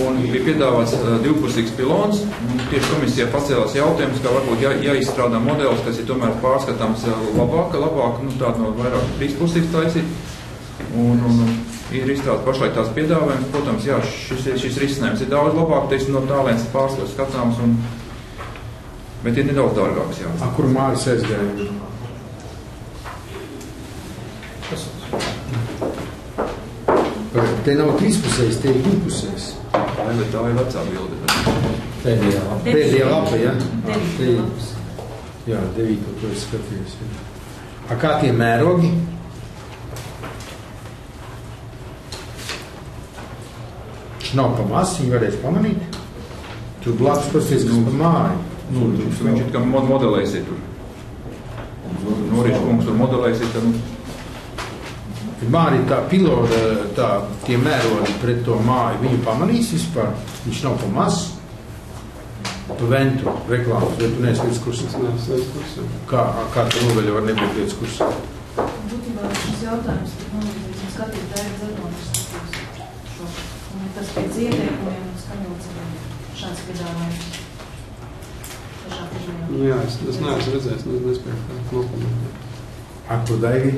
Speaker 10: Un bija piedāvāts eh, divpusīgs pilons. Tieši komisijā pacēlās jautājums, ka varbūt jā, jāizstrādā modelis, kas ir tomēr pārskatāms labāk, labāk nu, tādu no vairāk trīspusīgs taisīt. Un, un, ir izstrādāts pašlaik tās piedāvājums. Protams, jā, šis, šis risinājums ir daudz labāk, teiksim, no tālēns pārskats skatāms. Un, bet ir nedaudz dārgāks. Jā.
Speaker 1: A, kur mājas aizgāja? Te nav trīspusējs, te ir divpusējs.
Speaker 10: Tā ir, tā ir vecā bilde.
Speaker 1: Pēdējā lapa. Pēdējā lapa, ir.
Speaker 4: lapas.
Speaker 1: Jā, devīto to es skatījos. Jā. A kā tie mērogi? Viņš nav pa masu, viņi varēs pamanīt. Tur blakus pasties, kas pa māju.
Speaker 10: Nu, viņš viņš ir kā mod- modelēsiet tur. Norīšu kungs tur modelēsiet. Tad, nu,
Speaker 1: Māri tā pilota, tā tie mērogi pret to māju, viņu pamanīs vispār. Viņš nav pa masu. Pa ventu reklāmas, vai tu neesi līdz kursam?
Speaker 9: Tas neesmu līdz kursam.
Speaker 1: Kā, kā tu noveļo var nebūt līdz kursam?
Speaker 11: Būtībā šis jautājums ir nozīmīgs skatīt šo. Un tas pēc ieteikumiem un skaņots šāds piedāvājums.
Speaker 9: Nu, jā, es, es neesmu redzējis, ne, nespēju tā nokomentēt.
Speaker 1: Ak, ko daigi?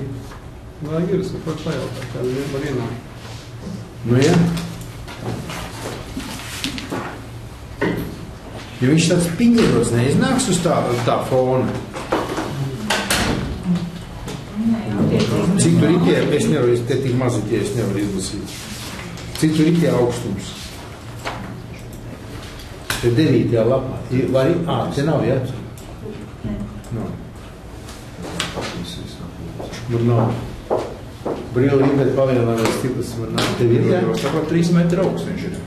Speaker 9: Vai ir, es varu pajautāt, kā var ienākt.
Speaker 1: Nu, jā. Ja viņš tāds piņķeros neiznāks uz tā, tā fona. Cik tur ir tie, es nevaru, te tik mazi tie, es nevaru izlasīt. Cik tur ir tie augstums? Te devītajā lapā. Ir- Vai, ā, te nav, jā? Nav. Tur nav. Brīli Ingrid pavienojās stipras, man nav. Tev ir, jā?
Speaker 10: Tāpat 3 metru augsts viņš ir.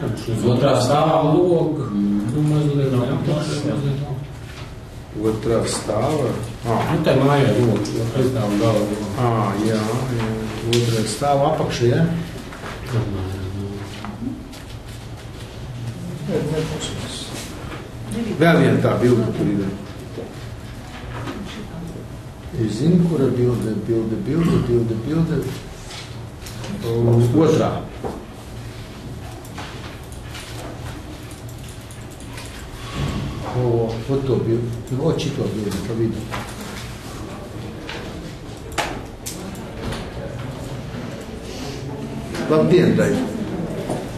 Speaker 3: Uz otrā stāvā loga. Nu, mazliet nav mazliet.
Speaker 1: Otrā stāvā. Ah,
Speaker 3: Nu, tā mājā loga. Otrā stāvā galva.
Speaker 1: ah, jā, jā. Otrā stāvā apakšā, jā? Vēl viena tā bilde tur ir. Es zinu, kura bilde, bilde, bilde, bilde, bilde. O, Otrā. O, o to bilde, o čito bilde, pa vidu. Labdien, Dai!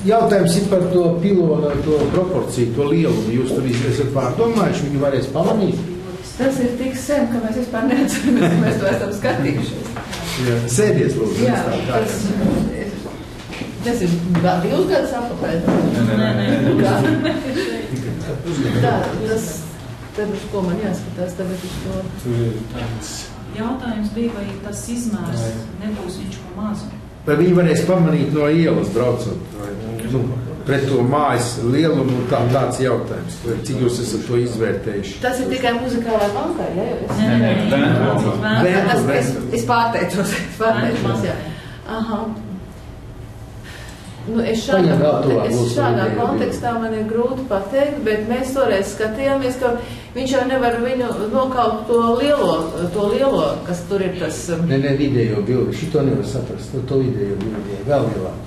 Speaker 1: Jautājums ir par to pilonu, to proporciju, to lielumu. Jūs tur esat pārdomājuši, viņi varēs pamanīt.
Speaker 11: Tas ir tik sen, ka mēs vispār neatceramies, ka mēs to esam skatījušies.
Speaker 1: Jā. Sēdies, lūdzu.
Speaker 11: Jā, tas, tas ir vēl divus gadus atpakaļ.
Speaker 10: Nē, nē, nē?
Speaker 11: Tā, tas, tad uz ko man jāskatās tagad uz to? Jautājums bija, vai tas izmērs nebūs viņš pa mazu.
Speaker 1: Vai viņi varēs pamanīt no ielas braucot? Nu, pret to mājas lielumu tā, tāds jautājums. Cik jūs esat to izvērtējuši?
Speaker 11: Tas ir tikai muzikālā bankā, ja?
Speaker 7: Nē, nē, nē,
Speaker 11: es, pārteicos, es pārteicos, jā. Aha. Nu, es šādā,
Speaker 12: tuvāk
Speaker 11: es šādā kontekstā man ir grūti pateikt, bet mēs toreiz skatījāmies, ka viņš jau nevar viņu nokaut to lielo, to lielo kas tur ir tas. um,
Speaker 12: Ne, ne, video bildi. Šito nevar saprast. Nu, to video bildi. Vēl lielāk.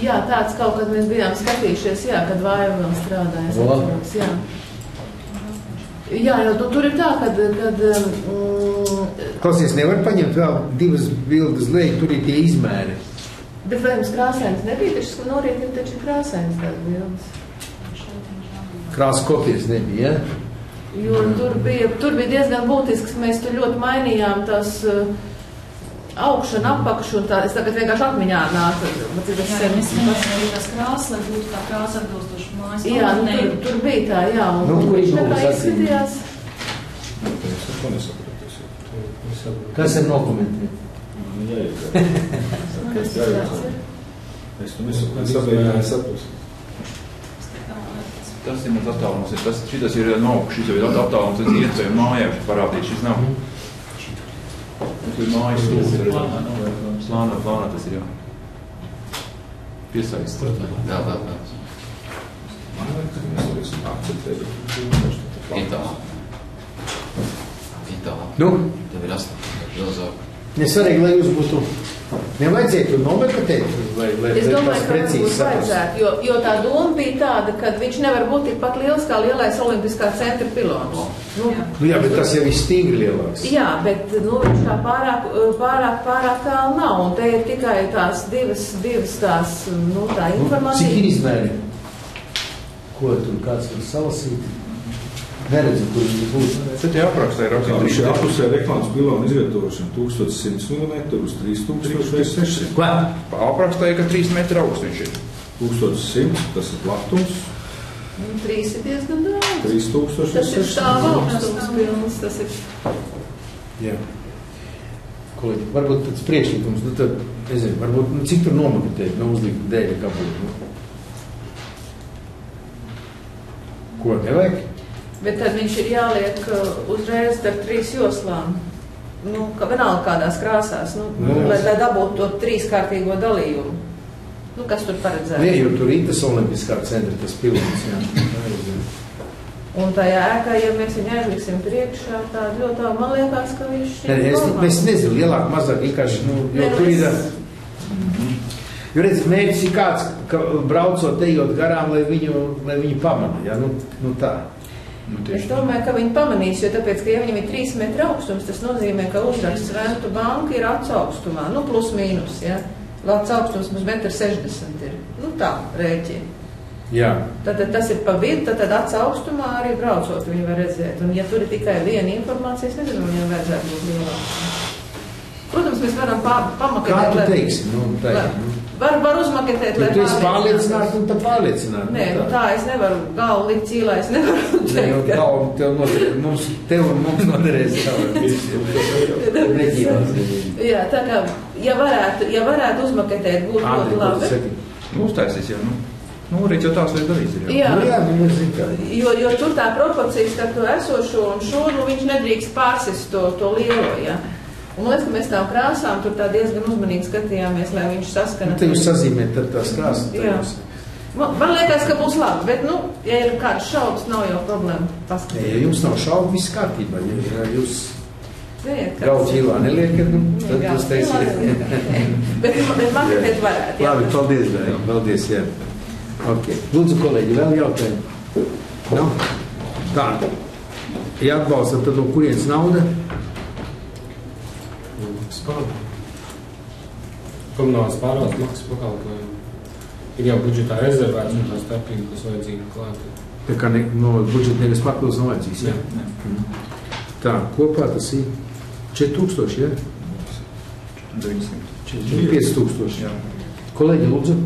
Speaker 11: Jā, tāds kaut kad mēs bijām skatījušies, jā, kad vājam vēl strādāja. es
Speaker 12: Vo.
Speaker 11: atceros, Jā. Jā, jau tu, tur ir tā, kad, kad mm,
Speaker 1: Klausies, nevar paņemt vēl divas bildes leju, tur ir tie izmēri.
Speaker 11: Bet vai jums krāsains nebija, taču no rīta ir taču krāsains tās bildes.
Speaker 1: Krāsa kopijas nebija, ja?
Speaker 11: Jo tur bija, tur bija diezgan būtisks, mēs tur ļoti mainījām tās uh, augšu un apakšu, un tā, es tagad vienkārši atmiņā nāku. bet tas
Speaker 13: Jā, mēs arī tās krāsas, lai būtu tā krāsa atbilstoša mājas
Speaker 11: Jā, nu, tur, tur bija tā, jā, un
Speaker 1: Nu,
Speaker 11: nu, viņš tā kā
Speaker 1: jūs
Speaker 11: izskatījās.
Speaker 5: Es es jau-
Speaker 12: Kas ir nokomentēt?
Speaker 5: Jā, jā.
Speaker 11: Kas
Speaker 5: Jā,
Speaker 11: tas
Speaker 5: jā.
Speaker 11: ir?
Speaker 5: Es nesaprotu. Es saprotu.
Speaker 10: Tas ir mans attālums. ir Tas, šitas ir no augšas, šis jau ir attālums līdz iecēju mājā, šis parādīt, šis nav. Tas ir mājas stūris.
Speaker 7: Plānā, nav.
Speaker 10: Plānā, tas ir, jā. Piesaist.
Speaker 14: Jā, tā, tā.
Speaker 5: Man liekas, ka mēs varēsim akceptēt, bet vienkārši tā plānā.
Speaker 14: Itālā. Itālā.
Speaker 1: Nu,
Speaker 14: Tev ir astoņi. Milzāk.
Speaker 1: nesvarīgi, lai jūs būtu. Nevajadzētu nometēt, lai, lai,
Speaker 11: Es domāju, ka
Speaker 1: precīzi
Speaker 11: vajadzētu, jo, jo tā doma bija tāda, ka viņš nevar būt tikpat liels kā lielais olimpiskā centra pilons. Nu,
Speaker 1: Nu, jā, bet tas jau ir stingri lielāks.
Speaker 11: Jā, bet nu, viņš tā pārāk, pārāk, pārāk tālu nav. Un te ir tikai tās divas, divas tās, nu, tā
Speaker 1: Nu,
Speaker 11: informācija.
Speaker 1: Cik ir izmēri? Ko tur kāds var salasīt? Neredzu, kur viņi būs.
Speaker 10: Tad jā, aprakstā ir
Speaker 5: ir
Speaker 10: rakstīts.
Speaker 5: apusē reklāmas pilona izvietošana 1100 mm uz 3000 vai 600.
Speaker 1: Ko?
Speaker 10: Aprakstā ir, ka 3 metri augsts viņš ir.
Speaker 5: 1100, tas ir platums,
Speaker 11: Nu, Trīs ir diezgan daudz.
Speaker 5: 3000
Speaker 11: Tas ir
Speaker 5: 600.
Speaker 11: stāv augstums pilns. Tas ir.
Speaker 1: Jā. Kolēģi, varbūt tāds priekšlikums, nu tad, nezinu, varbūt, nu, cik tur nomakatēt, nu, uzlikt dēļa kabūtu, nu. Ko, nevajag?
Speaker 11: Bet tad viņš ir jāliek uh, uzreiz ar trīs joslām. Nu, ka vienalga kādās krāsās, nu,
Speaker 1: Nu,
Speaker 11: nu, lai tā dabūtu to trīskārtīgo dalījumu. Nu, kas tur paredzēts?
Speaker 1: Nē, jo tur ir tas olimpiskā centra, tas pilns, jā.
Speaker 11: Un tajā ēkā, ja mēs viņu aizliksim priekšā, tāda ļoti tālu, man liekas, ka viņš
Speaker 1: Nē, nē, es, es nezinu, lielāk, mazāk, vienkārši, nu, jo
Speaker 11: Nē, nu,
Speaker 1: tur ir,
Speaker 11: es-
Speaker 1: jo redz, mērķis ir kāds, ka braucot, ejot garām, lai viņu, lai viņu pamana, jā, nu, nu tā.
Speaker 10: Nu,
Speaker 11: Es domāju, ka viņi pamanīs, jo tāpēc, ka ja viņam ir 3 metru augstums, tas nozīmē, ka uzraksts Ventu banka ir acu augstumā, nu plus mīnus, ja. Lāts augstums mums 1,60 m ir. Nu tā, rēķini.
Speaker 1: Jā.
Speaker 11: Tad, tad tas ir pa vidu, tad, tad acu augstumā arī braucot viņi var redzēt. Un ja tur ir tikai viena informācija, es nezinu, viņam vajadzētu būt lielākam. Protams, mēs varam pa, pamaketēt.
Speaker 1: Kā tu
Speaker 11: lai-
Speaker 1: teiksi, nu, tā,
Speaker 11: lai- Var, var uzmaketēt,
Speaker 1: Ja
Speaker 11: lai
Speaker 1: tu esi
Speaker 11: pārliecinātos.
Speaker 1: pārliecināts, nu, tad pārliecināts.
Speaker 11: Nē, nu tā es nevaru galvu likt cīlā, es nevaru
Speaker 1: Nē, jau
Speaker 11: teikt, ka...
Speaker 1: galvu tev noderēs, mums, tev un mums noderēs visiem.
Speaker 11: Jā, tā kā, ja varētu, ja varētu uzmaketēt, būtu ļoti labi.
Speaker 10: Nu, uztaisīs jau, nu. Nu, rīt jau tās lietas darīs. jau.
Speaker 11: Jā.
Speaker 1: Nu, jā, nu.
Speaker 11: Jo, jo tur tā proporcija starp to esošo un šo, nu, viņš nedrīkst pārsist to, to lielo, ja. Un man liekas, ka mēs tām krāsām tur diezgan uzmanīgi skatījāmies, lai viņš saskana.
Speaker 1: Nu, te jūs sazīmēt tad tās krāsas.
Speaker 11: Jā. Man, man liekas, ka būs labi, bet, nu, ja ir kāds šaubas, nav jau problēma
Speaker 1: Nē,
Speaker 11: paskatīties.
Speaker 1: ja jums nav šaubu, viss kārtībā. Ja, jūs
Speaker 11: ir.
Speaker 1: ķīlā neliekat, nu, tad
Speaker 11: Jā,
Speaker 1: jūs teiksiet.
Speaker 11: Bet, bet maketēt varētu. jā.
Speaker 1: Labi, paldies, Dārī. Paldies, jā. Ok. Lūdzu, kolēģi, vēl jautājumu. Nu, tā. Ja atbalstat, tad no kurienes nauda?
Speaker 3: Komunālās pārvaldes maksas pakalpojumi. Ir jau budžetā rezervēts un tā starpība, kas vajadzīga klāt.
Speaker 1: Tā kā ne, no budžeta nevis papildus nav vajadzīgs, jā?
Speaker 3: Jā.
Speaker 1: Mhm. Tā, kopā tas ir 4000, jā?
Speaker 10: 900.
Speaker 1: 5000.
Speaker 10: Jā.
Speaker 1: Kolēģi, lūdzu.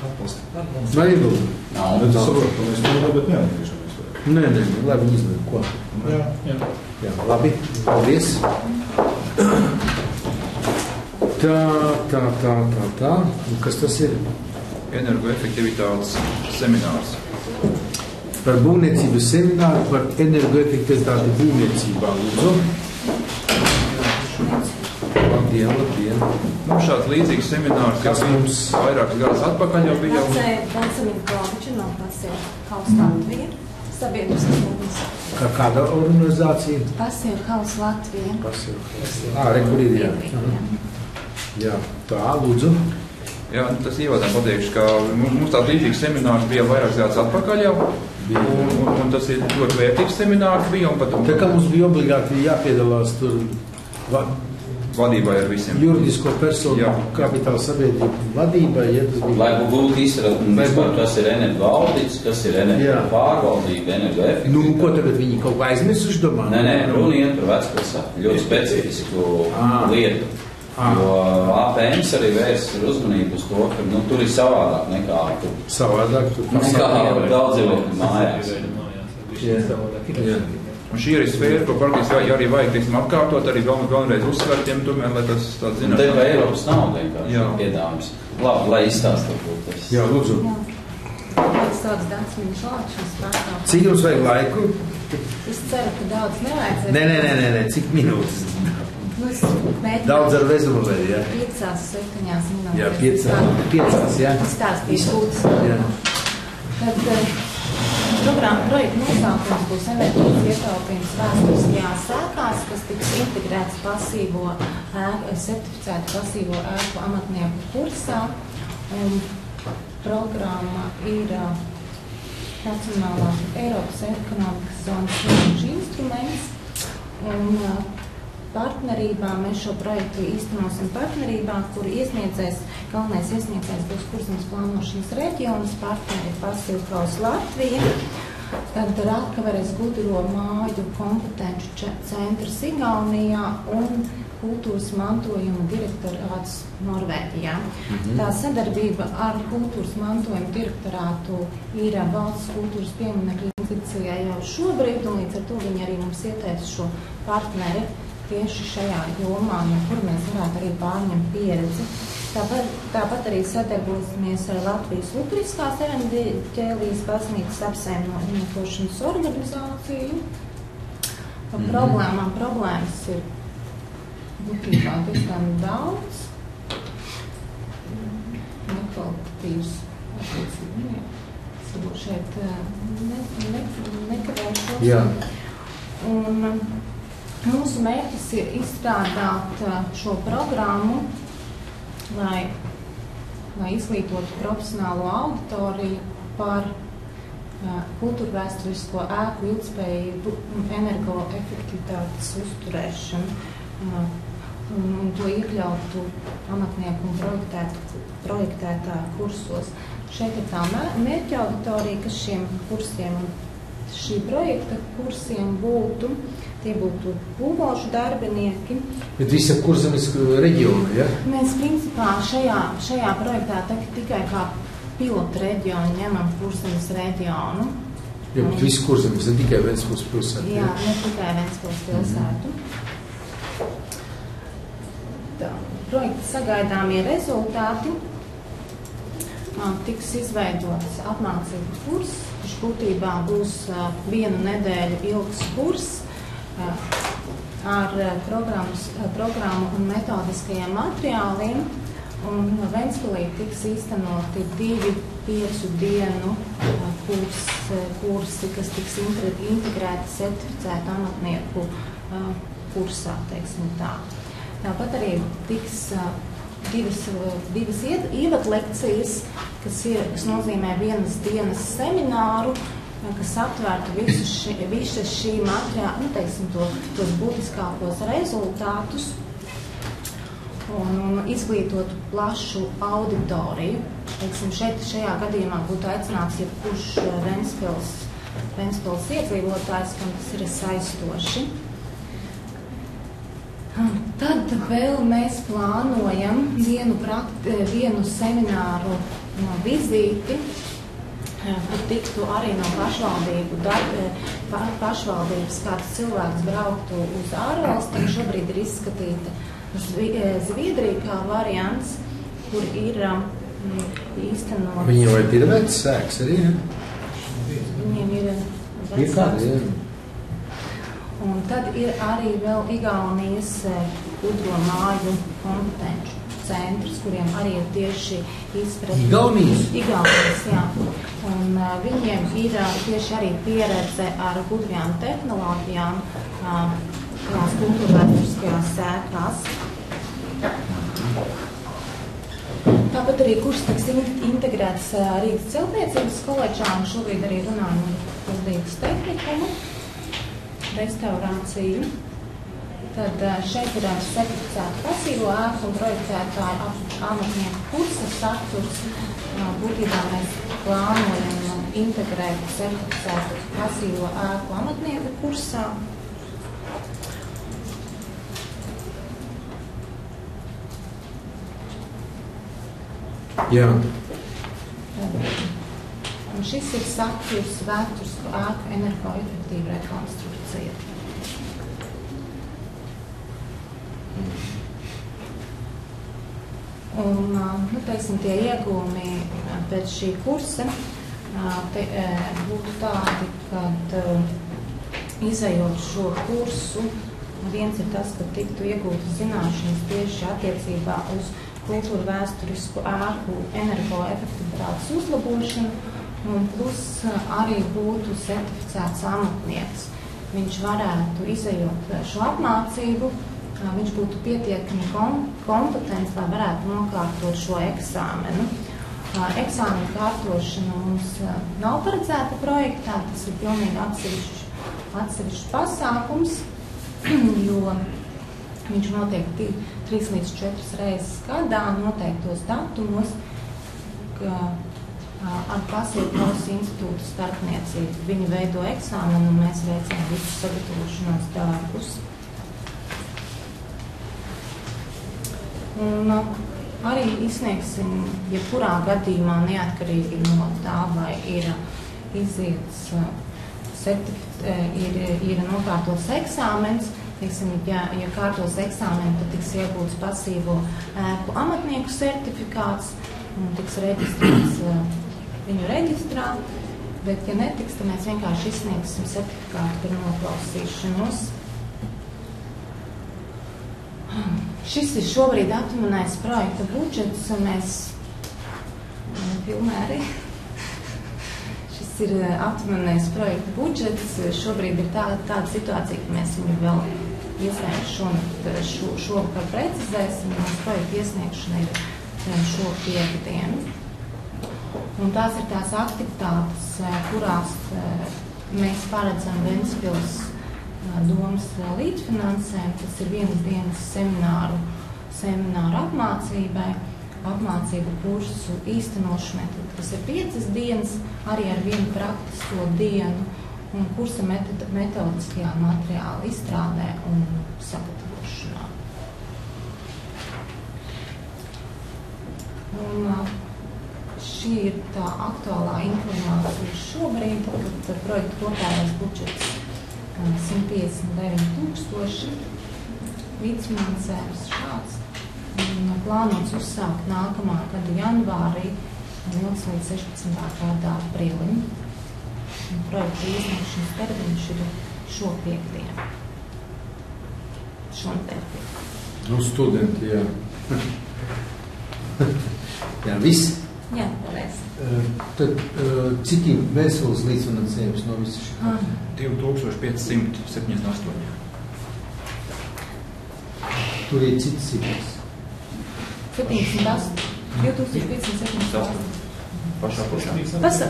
Speaker 5: Atbalsta.
Speaker 1: Vai iebildu?
Speaker 5: Bet es saprotu, ka mēs to bet neatgriežamies.
Speaker 1: Nē, nē, viņi izlēma, ko.
Speaker 5: Jā.
Speaker 7: Jā.
Speaker 1: Jā, labi, paldies. Tā, tā, tā, tā, tā. Un kas tas ir?
Speaker 10: Energoefektivitātes seminārs.
Speaker 1: Par būvniecības semināru par energoefektivitāti būvniecībā. Lūdzu. Labdien, labdien.
Speaker 10: Mums šāds līdzīgs seminārs, kas mums vairākas gadus atpakaļ jau bija.
Speaker 4: Vecamīna Klaviča no Pasēra Haus Latvija. Sabiedriskas organizācijas.
Speaker 7: Kā kāda organizācija?
Speaker 4: Pasēra Haus Latvija.
Speaker 1: Ā, re, kur ir, jā. Jā, tā, lūdzu.
Speaker 10: Jā, nu, tas ievadā pateikšu, ka mums tāds līdzīgs seminārs bija vairākas gadus atpakaļ jau. Un, un, un tas ir ļoti vērtīgs seminārs bija. Un pat, un,
Speaker 7: Tā kā mums bija obligāti jāpiedalās tur va,
Speaker 10: vadībai ar visiem.
Speaker 7: juridisko personu
Speaker 10: Jā.
Speaker 7: kapitāla sabiedrību vadībai, ja tas bija.
Speaker 15: Lai būtu izsaka, kas ir energo audits, kas ir
Speaker 7: Jā.
Speaker 15: pārvaldība, energo efektivitāte.
Speaker 7: Nu, ko tagad viņi kaut ko aizmirsuši domā?
Speaker 15: Nē, nē, runa iet par vecpilsētu. Ļoti specifisku
Speaker 7: Ā.
Speaker 15: lietu.
Speaker 7: Ā.
Speaker 15: Jo APMs arī vērs uzmanību uz to, ka nu, tur ir savādāk nekā tur.
Speaker 1: Savādāk tur
Speaker 15: Nekā daudz dzīvokļu mājās.
Speaker 7: Jā.
Speaker 1: Jā.
Speaker 10: Un šī ir sfēra, ko praktiski jā, arī vajag teiksim, atkārtot, arī vēl, vēlreiz uzsvērt tiem, tomēr, lai tas tāds
Speaker 15: te
Speaker 10: zināms.
Speaker 15: pa Eiropas naudu vienkārši
Speaker 10: Jā.
Speaker 15: piedāvājums. Labi, lai tas.
Speaker 1: Jā, lūdzu.
Speaker 4: Pārstāv.
Speaker 1: Cik jums vajag laiku?
Speaker 4: Es ceru, ka daudz nevajadzēs.
Speaker 1: Nē, nē, nē, nē, nē. cik minūtes?
Speaker 4: Nu.
Speaker 1: Daudz ar vezumu vēl, jā.
Speaker 4: Piecās, septiņās minūtēs.
Speaker 1: Jā, piecās, piecās, jā.
Speaker 4: Stāstīt būtiski.
Speaker 1: Jā.
Speaker 4: Tad eh, programma projekta nosaukums būs enerģijas ietaupījums vēsturiskajās sēkās, kas tiks integrēts pasīvo ēku, certificētu pasīvo ēku amatnieku kursā. Un programma ir Nacionālā Eiropas ekonomikas zonas instruments. Un partnerībā mēs šo projektu īstenosim partnerībā, kur iesniedzējs, galvenais iesniedzējs būs Kurzemes plānošanas reģionas partneri Pasilkaus Latvija, tad Ratkaveres gudro māju kompetenču centrs Igaunijā un kultūras mantojuma direktorāts Norvēģijā.
Speaker 16: Mhm.
Speaker 4: Tā sadarbība ar kultūras mantojuma direktorātu ir valsts kultūras pieminekļu institūcijā jau šobrīd, un līdz ar to viņi arī mums ieteica šo partneri tieši šajā jomā, no kur mēs varētu arī pārņemt pieredzi. Tāpat, tāpat arī sadarbosimies ar Latvijas Lutriskās evanģēlijas baznīcas apsaimniekošanas organizāciju. Par
Speaker 16: Mhm.
Speaker 4: problēmām problēmas ir būtībā diezgan daudz. Nekvalitatīvs nu varbūt šeit eh, ne, ne, nekavēšos.
Speaker 1: Jā.
Speaker 4: Un mūsu mērķis ir izstrādāt uh, šo programmu, lai, lai izglītotu profesionālo auditoriju par uh, kultūrvēsturisko ēku ilgspējību un energoefektivitātes uzturēšanu. Uh, un, to iekļautu amatnieku un projektētu, projektētā kursos. Šeit ir tā mē- mērķa auditorija, kas šiem kursiem un šī projekta kursiem būtu. Tie būtu būvošu darbinieki.
Speaker 1: Bet visa kurzemes reģiona, ja?
Speaker 4: Mēs principā šajā, šajā projektā tak- tikai kā pilotu reģionu ņemam kurzemes reģionu.
Speaker 1: Jā, bet visu kurzemes, ne tikai Ventspils pilsētu.
Speaker 4: Jā, ne tikai Ventspils pilsētu. Tā, projekta sagaidāmie rezultāti tiks izveidots apmācību kurs, kurš būtībā būs vienu nedēļu ilgs kurs ar programmas, ā, programmu un metodiskajiem materiāliem. Un Ventspilī tiks īstenoti divi piecu dienu ā, kurs, kursi, kas tiks integrēti certificētu amatnieku kursā, tā. Tāpat arī tiks divas, divas ievadlekcijas, kas, ir, kas nozīmē vienas dienas semināru, kas aptvērtu visu ši, visas šī materiāla, nu, teiksim, to, tos būtiskākos rezultātus un, un izglītotu plašu auditoriju. Teiksim, šeit, šajā gadījumā būtu aicināts jebkurš ā, Ventspils, Ventspils iedzīvotājs, kam tas ir saistoši. Tad vēl mēs plānojam vienu, prakt, vienu semināru no vizīti, eh, kur tiktu arī no pašvaldību darb, eh, pa, pašvaldības kāds cilvēks brauktu uz ārvalstīm. Šobrīd ir izskatīta eh, Zviedrija kā variants, kur ir mm, īstenot.
Speaker 1: Viņiem vai ir vērts sēks arī, ja?
Speaker 4: Viņiem ir
Speaker 1: Ir kādi, jā.
Speaker 4: Un tad ir arī vēl Igaunijas eh, gudro māju kompetenci centrs, kuriem arī ir tieši izpratne.
Speaker 1: Igaunijas?
Speaker 4: Igaunijas, jā. Un uh, viņiem ir uh, tieši arī pieredze ar gudrajām tehnoloģijām uh, tās kultūrvēturiskajās sēkās. Tāpat arī kurs tiks in- integrēts uh, Rīgas celtniecības koledžā un šobrīd arī runājam par Rīgas tehnikumu, restaurāciju. Tad eh, šeit ir eh, certificēta pasīvo ēku un projektētāju amatnieku kursa saturs. Eh, Būtībā mēs plānojam integrēt certificētu pasīvo ēku amatnieku kursā.
Speaker 1: Jā.
Speaker 4: Un šis ir saturs vēturs ēku energoefektīva rekonstrukcija. Un, nu, teiksim, tie iegūmi pēc šī kursa te, būtu tādi, ka izējot šo kursu, viens ir tas, ka tiktu iegūtas zināšanas tieši attiecībā uz kultūra vēsturisku ēku energoefektivitātes uzlabošanu, un plus arī būtu certificēts amatnieks. Viņš varētu izējot šo apmācību, viņš būtu pietiekami kom kompetents, lai varētu nokārtot šo eksāmenu. Eksāmena kārtošana mums ā, nav paredzēta projektā, tas ir pilnīgi atsevišķs, atsevišķs pasākums, jo viņš notiek ti- trīs līdz četras reizes gadā noteiktos datumos, ar Pasīvas institūta starpniecību. Viņi veido eksāmenu un mēs veicam visus sagatavošanās darbus. Un uh, arī izsniegsim, jebkurā gadījumā, neatkarīgi no tā, vai ir uh, certifi- eh, ir, ir nokārtos eksāmens. Teiksim, ja, ja kārtos eksāmeni, tad tiks iegūts pasīvo ēku amatnieku certifikāts un tiks reģistrēts uh, viņu reģistrā. Bet, ja netiks, tad mēs vienkārši izsniegsim certifikātu par noklausīšanos. Šis ir šobrīd atmanējis projekta budžets, un mēs filmē arī. Šis ir atmanējis projekta budžets. Šobrīd ir tā, tāda situācija, ka mēs viņu vēl iespējams šonakt, šo, šovakar precizēsim. Mums projekta iesniegšana ir eh, šo piekdienu. Un tās ir tās aktivitātes, eh, kurās eh, mēs paredzam Ventspils eh, domas līdzfinansējumu. Tas ir vienas dienas semināru, semināru apmācībai, apmācību kursu īstenošanai. Tad Tas ir piecas dienas, arī ar vienu praktisko dienu un kursa metod- metodiskajā materiāla izstrādē un sagatavošanā. Un, šī ir tā aktuālā informācija šobrīd, kad projekta kopējais budžets uh, 159 tūkstoši, līdzfinansējums šāds. Plānots uzsākt nākamā gada janvārī līdz 16. gada aprīlim. Projekta iesniegšanas termiņš ir šo piekdienu. Šonadēļ.
Speaker 1: Nu, studenti, jā. jā, viss.
Speaker 4: Jā.
Speaker 12: Eh, Tad eh, cik ir vesels līdzfinansējums no visa šī?
Speaker 4: Ah.
Speaker 10: 2578.
Speaker 12: Tur ir cits cipars.
Speaker 4: 78, 2578.
Speaker 10: Pašā pusē.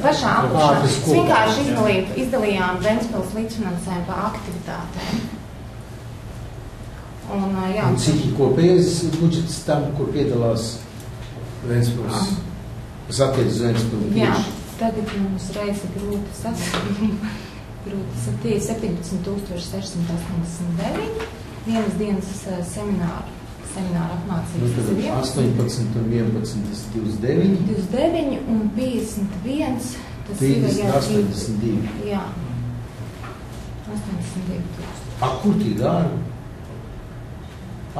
Speaker 4: Pašā apakšā. Mēs vienkārši izdalīju, izdalījām Ventspils līdzfinansējumu pa aktivitātēm. Un, jā,
Speaker 12: Un cik ir kopējais budžets tam, kur piedalās Ventspils? Tas attiecas uz Ventspilu
Speaker 4: jā, tagad mums reiz ir grūti sasniegt. grūti saprast 17,689. Vienas dienas ā, semināru,
Speaker 12: Nu,
Speaker 4: apmācības. ir
Speaker 12: 18 un 11, tas 29.
Speaker 4: 29 un 51. Tas ir
Speaker 12: 30,
Speaker 4: jā,
Speaker 12: 82.
Speaker 4: Jā, 82 tūkstoši.
Speaker 12: A, kur tie dārgi?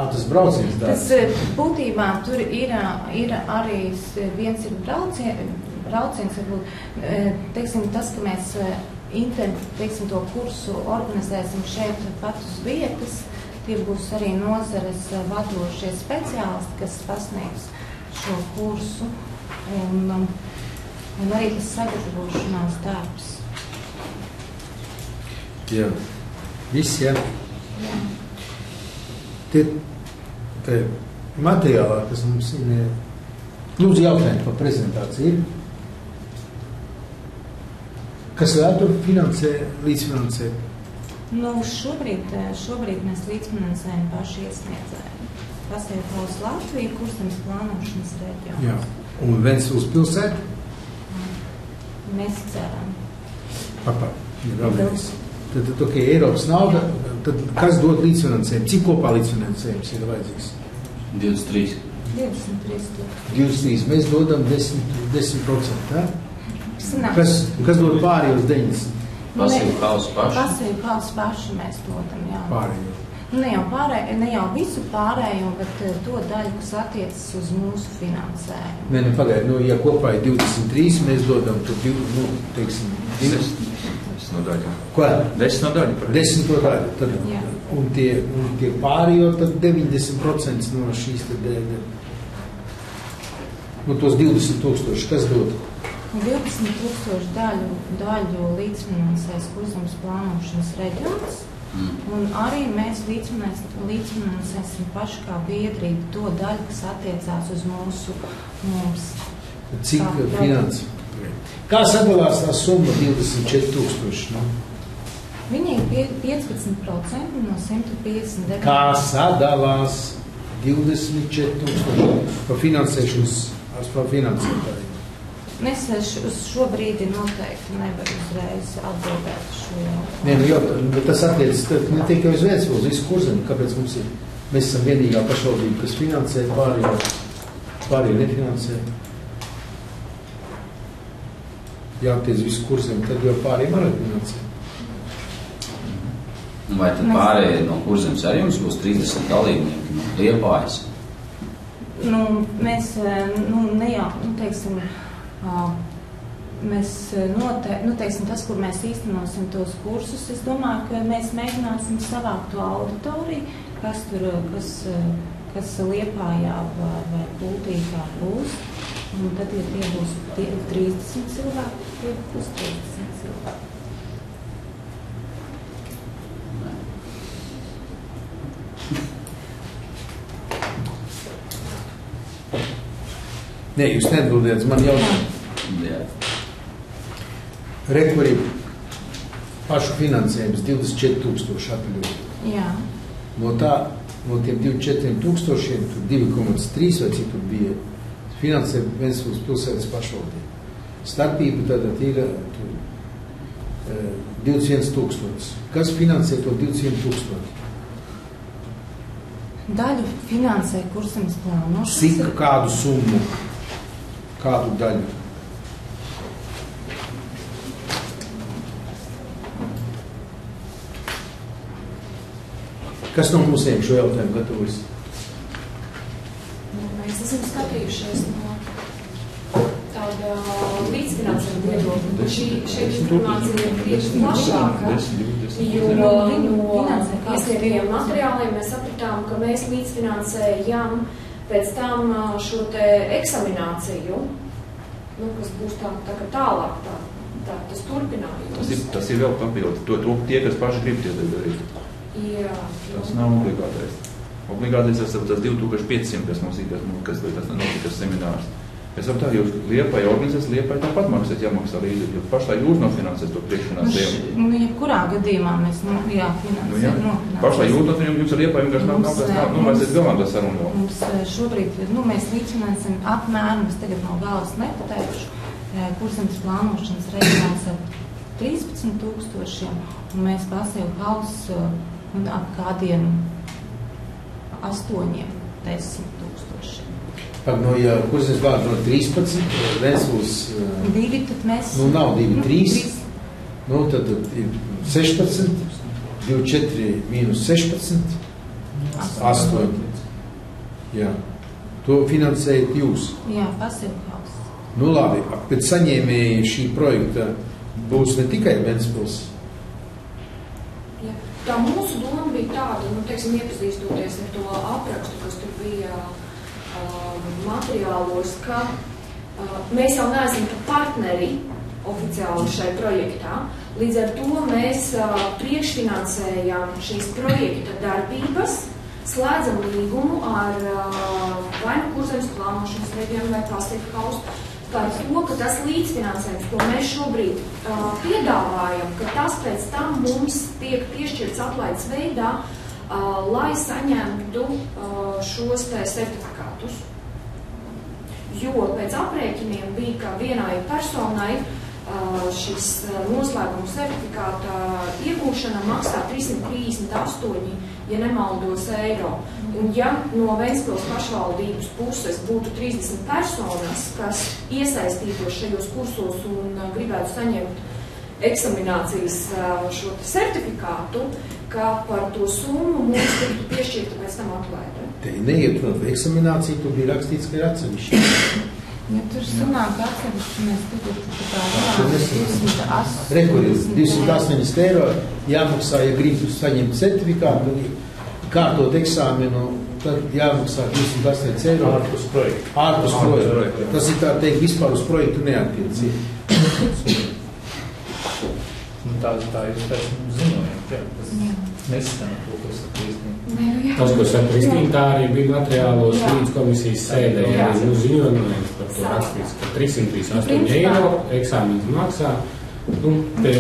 Speaker 12: Ā, tas brauciens
Speaker 4: Tas
Speaker 12: dārgs.
Speaker 4: eh, būtībā tur ir, ir arī viens ir braucien, brauciens, varbūt, eh, teiksim, tas, ka mēs eh, inter, teiksim, to kursu organizēsim šeit pat uz vietas, Tie būs arī nozares vadošie speciālisti, kas pasniegs šo kursu un, um, un arī tas sagatavošanās darbs.
Speaker 1: Jā, viss, jā.
Speaker 4: Jā.
Speaker 1: Tie, tie materiālā, kas mums ir, lūdzu jautājumi par prezentāciju ir. Kas vēl tur finansē, līdzfinansē?
Speaker 4: Nu, šobrīd, eh, šobrīd mēs līdzfinansējam paši iesniedzēji. Pasiekus Latviju, kurzemes plānošanas reģionu.
Speaker 1: Jā. Un Vensūs pilsēta?
Speaker 4: Mēs ceram.
Speaker 1: Papa, ir vēlreiz. Tad, tad, ok, Eiropas nauda, tad kas dod līdzfinansējumu? Cik kopā līdzfinansējums ir vajadzīgs?
Speaker 15: 23.
Speaker 4: 23 tūkstoši.
Speaker 1: 23, mēs dodam 10%, 10% ja? Kas, kas dod pārējos 90
Speaker 15: Pasīvu kausu paši.
Speaker 4: Pasīvu kausu paši mēs dodam, jā.
Speaker 1: pārējo?
Speaker 4: Nu, Ne jau, pārējo, ne jau visu pārējo, bet eh, to daļu, kas attiecas uz mūsu finansējumu.
Speaker 1: Nē, nu pagaidi, nu, ja kopā ir 23, mēs dodam, tad, nu, teiksim, 20.
Speaker 10: Desmit no daļa.
Speaker 1: Ko?
Speaker 10: Desmit no daļa. pareizi.
Speaker 1: 10 to daļu. Tad,
Speaker 4: Jā.
Speaker 1: un tie, un tie pārējo, tad 90% no šīs tad, no tos 20 tūkstoši, kas dod?
Speaker 4: 12 tūkstošu daļu, daļu līdzfinansēs kurzemes plānošanas reģions. Un arī mēs līdzfinans- līdzfinansēsim paši kā biedrība to daļu, kas attiecās uz mūsu mums.
Speaker 1: Cik finanses? Kā sadalās tā summa 24 tūkstoši? Nu?
Speaker 4: Pie- 15% no 159.
Speaker 1: Kā sadalās 24 tūkstoši pa finansēšanas, pa finansētāju?
Speaker 4: Es šo brīdi noteikti nevaru uzreiz atbildēt šo jautājumu.
Speaker 1: Nē, nu jau, bet tas attiecas ne tikai uz Vēncpilsnu, uz visu kurzemi. Kāpēc mums ir? Mēs esam vienīgā pašvaldība, kas finansē pārējo, pārējo nefinansē. Jātiec visu kurzemi, tad jau pārējiem arī.
Speaker 15: Nu, Vai tad
Speaker 4: Mēs-
Speaker 15: pārējie no kurzemes arī jums būs 30 dalībnieki no Liepājas?
Speaker 4: Nu, mēs, nu, ne jau, nu, teiksim, mēs noteikti, nu, teiksim, tas, kur mēs īstenosim tos kursus, es domāju, ka mēs mēģināsim savākt to auditoriju, kas tur, kas, kas Liepājā vai, vai Kultīgā būs. Un tad, ja tie būs tie 30 cilvēki, tie būs 30 cilvēki.
Speaker 1: Nē, jūs neatbildējat man jautājumu.
Speaker 15: Jā.
Speaker 1: Rekuri pašu finansējums 24 tūkstoši apļūt.
Speaker 4: Jā.
Speaker 1: No tā, no tiem 24 tūkstošiem, tur 2,3 vai cik tur bija, finansē Ventspils pilsētas pašvaldība. Starpība tātad ir tur, eh, 21 tūkstotis. Kas finansē to 21 tūkstoši?
Speaker 4: Daļu finansē kursemes plānošanas.
Speaker 1: Cik kādu summu, kādu daļu? Kas no mums šo jautājumu gatavojas?
Speaker 13: Mēs esam skatījušies no tāda līdzfinansējuma viedokļa. Šī, šī informācija ir krietni plašāka. Jo no iesniegtajiem materiāliem mēs sapratām, ka mēs līdzfinansējam pēc tam šo te eksamināciju, nu, kas būs tā, tā kā tālāk, tā, tā, tas turpinājums.
Speaker 10: Tas ir, tas ir vēl papildus. To, to tie, kas paši grib tie darīt.
Speaker 13: Jā,
Speaker 10: Tas nav obligātais. Obligātais tas ir tas 2500, kas mums ir, kas, nu, kas, kas notika seminārs. Es saprotu, jūs liepai organizēs, liepai tāpat maksāt, jāmaksā līdzekļi. Jūs pašā jūs nofinansēs to
Speaker 4: Nu,
Speaker 10: priekšfinansējumu.
Speaker 4: nu, jebkurā gadījumā mēs nu, jā, finansējam.
Speaker 10: Nu, jā.
Speaker 4: nofinansējam.
Speaker 10: Pašā jūs nofinansējat, jums ar liepai vienkārši nav, nav, tas nav, nu, mēs esam galā tas sarunu vēl.
Speaker 4: Mums eh, šobrīd, nu, mēs līdzfinansējam apmēram, es tagad no galvas nepateikšu, eh, kurzemes plānošanas reģionāls ar 13 tūkstošiem, un mēs pasēju hausu un ap kādiem 8, 10 tūkstošiem.
Speaker 1: Par no, ja kurzemes vārds no 13, Vensūs,
Speaker 4: Divi, tad mēs...
Speaker 1: nu nav 2,
Speaker 4: Nu,
Speaker 1: 3,
Speaker 4: trīs.
Speaker 1: nu tad ir 16, 24 mīnus 16, 8. Jā. To finansējat jūs.
Speaker 4: Jā, hausu.
Speaker 1: Nu labi, bet saņēmēji šī projekta būs ne tikai Ventspils.
Speaker 13: Jā. tā mūsu doma bija tāda, nu, teiksim, iepazīstoties ar to aprakstu, kas tur bija uh, materiālos, ka uh, mēs jau neesam partneri oficiāli šai projektā. Līdz ar to mēs uh, priekšfinansējam šīs projekta darbības, slēdzam līgumu ar uh, vai nu kurzemes plānošanas reģionu vai Pacific House par to, ka tas līdzfinansējums, ko mēs šobrīd uh, piedāvājam, ka tas pēc tam mums tiek piešķirts atlaides veidā, uh, lai saņemtu uh, šos te certifikātus. Jo pēc aprēķiniem bija, ka vienai personai uh, šis noslēguma certifikāta iegūšana maksā 338, ja nemaldos, eiro. Un ja no Ventspils pašvaldības puses būtu 30 personas, kas iesaistītos šajos kursos un gribētu saņemt eksaminācijas šo certifikātu, ka par to summu mums tiktu piešķirta pēc tam atlaide.
Speaker 12: Te neiet runa par eksamināciju, tur bija rakstīts, ka ir atsevišķi.
Speaker 4: Ja tur sanāk atsevišķi, mēs tagad tā runājam,
Speaker 12: nesanāk. Re, kur ir 280 eiro jāmaksā, ja gribu saņemt certifikātu, kārtot eksāmenu, tad jāmaksā 280 eiro.
Speaker 7: Ārpus projekta.
Speaker 12: Ārpus projekta. Tas ir tā teikt, vispār uz projektu neattiecīgi.
Speaker 7: Nu, tā, tā ir tas ziņojums, jā, tas neskan to, kas ir īstenībā.
Speaker 3: Tas, ko saka Kristīna, tā arī bija materiālos līdz komisijas sēdē.
Speaker 7: Jā.
Speaker 3: Nu, ziņojumā par to rakstīts, ka 338 eiro eksāmens maksā. Nu,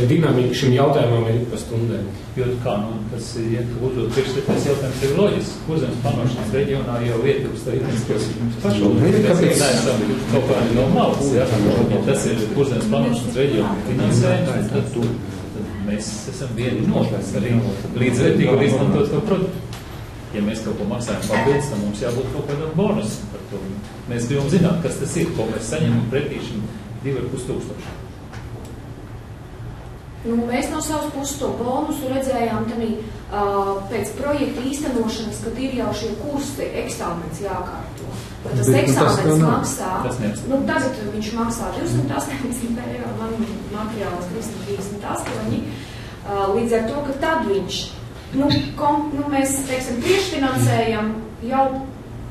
Speaker 3: dinamika šim jautājumam ir pa stundēm.
Speaker 7: Jo kā, nu, tas ir, ja tu uzdod priekšstājas jautājums, ir loģisks. Kurzemes panošanas reģionā jau ietilpst arī Ventspils pašvaldības. Mēs neesam kaut kādi no malas, ja? Ja tas ir kurzemes panošanas reģiona finansējums, tad tu, tad mēs esam vieni no arī līdzvērtīgi izmantot to produktu. Ja mēs kaut ko maksājam papildus, tad mums jābūt kaut kādam bonusam par to. Mēs gribam zināt, kas tas ir, ko mēs saņemam pretī šim 2,5 tūkstoši.
Speaker 13: Nu, mēs no savas puses to bonusu redzējām tanī, uh, pēc projekta īstenošanas, kad ir jau šie kursi, eksāmens jākārto.
Speaker 12: Bet, nu, tas
Speaker 13: eksāmens maksā,
Speaker 7: Tas
Speaker 13: nu, tagad viņš maksā 280 eiro, man materiāls 338. Uh, līdz ar to, ka tad viņš, nu, kom, nu mēs, teiksim, priekšfinansējam jau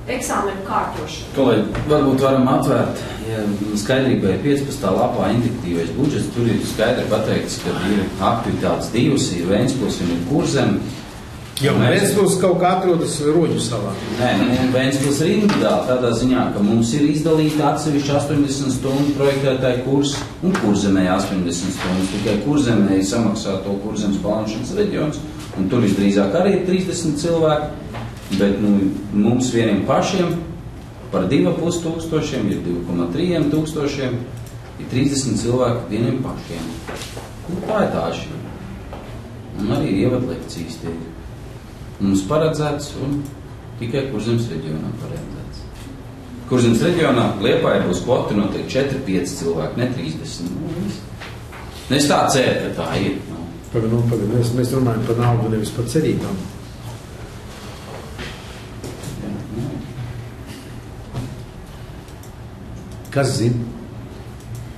Speaker 13: eksāmenu kārtošanu.
Speaker 15: Kolēģi, varbūt varam atvērt, ja skaidrībai 15. lapā indiktīvais budžets, tur ir skaidri pateikts, ka ir aktivitātes divas, ir Ventspils un ir Kurzem.
Speaker 1: Jo Ventspils kaut kā atrodas roņu salā.
Speaker 15: Nē, nu, Ventspils ir individuāli tādā ziņā, ka mums ir izdalīta atsevišķi 80 stundu projektētāji kurs un kurzemē 80 stundas. Tikai kurzemē ir samaksā to kurzemes plānošanas reģions, un tur visdrīzāk arī ir 30 cilvēki. Bet nu, mums vieniem pašiem par 2,5 tūkstošiem ir 2,3 tūkstošiem, ir 30 cilvēki vieniem pašiem. Nu, tā ir tā atšķirība. Un arī ievadlekcijas tiek mums paredzēts un tikai kurzemes reģionā paredzēts. Kurzemes reģionā Liepāja būs kvota noteikti 4-5 cilvēki, ne 30. Nu, viss. Nu, es tā ceru, ka tā ir.
Speaker 1: Pagaid, nu, pagaid, mēs, mēs runājam par naudu, nevis par cerībām. Kas zina?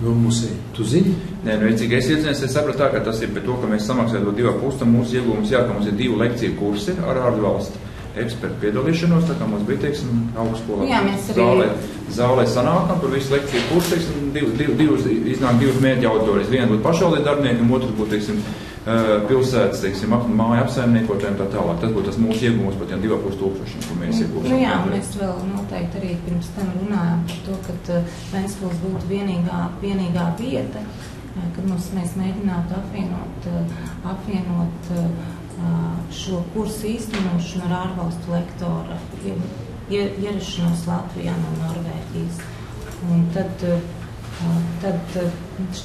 Speaker 1: Nu, mums ir. Tu zini?
Speaker 10: Nē, nu, cik es iedzinies, es sapratu tā, ka tas ir par to, ka mēs samaksājam to divu pusi, mūsu iegūmus, jā, ka mums ir divu lekciju kursi ar ārvalstu ekspertu piedalīšanos, tā kā mums bija, teiksim, augstskolā
Speaker 4: Jā, mēs arī-
Speaker 10: zālē, zālē sanākam par visu lekciju kursu, teiksim, div, div, divas, iznāk divas mērķa auditorijas. Viena būtu pašvaldība darbinieki, un otrs būtu, teiksim, pilsētas, teiksim, ap, māja apsaimniekotājiem tā tālāk. Tas būtu tas mūsu iegūms par tiem divu pus tūkstošiem, ko mēs iegūstam.
Speaker 4: Nu, jā, mēs vēl noteikti arī pirms tam runājām par to, ka uh, Ventspils būtu vienīgā, vienīgā vieta, uh, kad mums, mēs mēģinātu apvienot, apvienot šo kursu īstenošanu ar ārvalstu lektora ie- ie- ierašanos Latvijā no Norvēģijas. Un tad, tad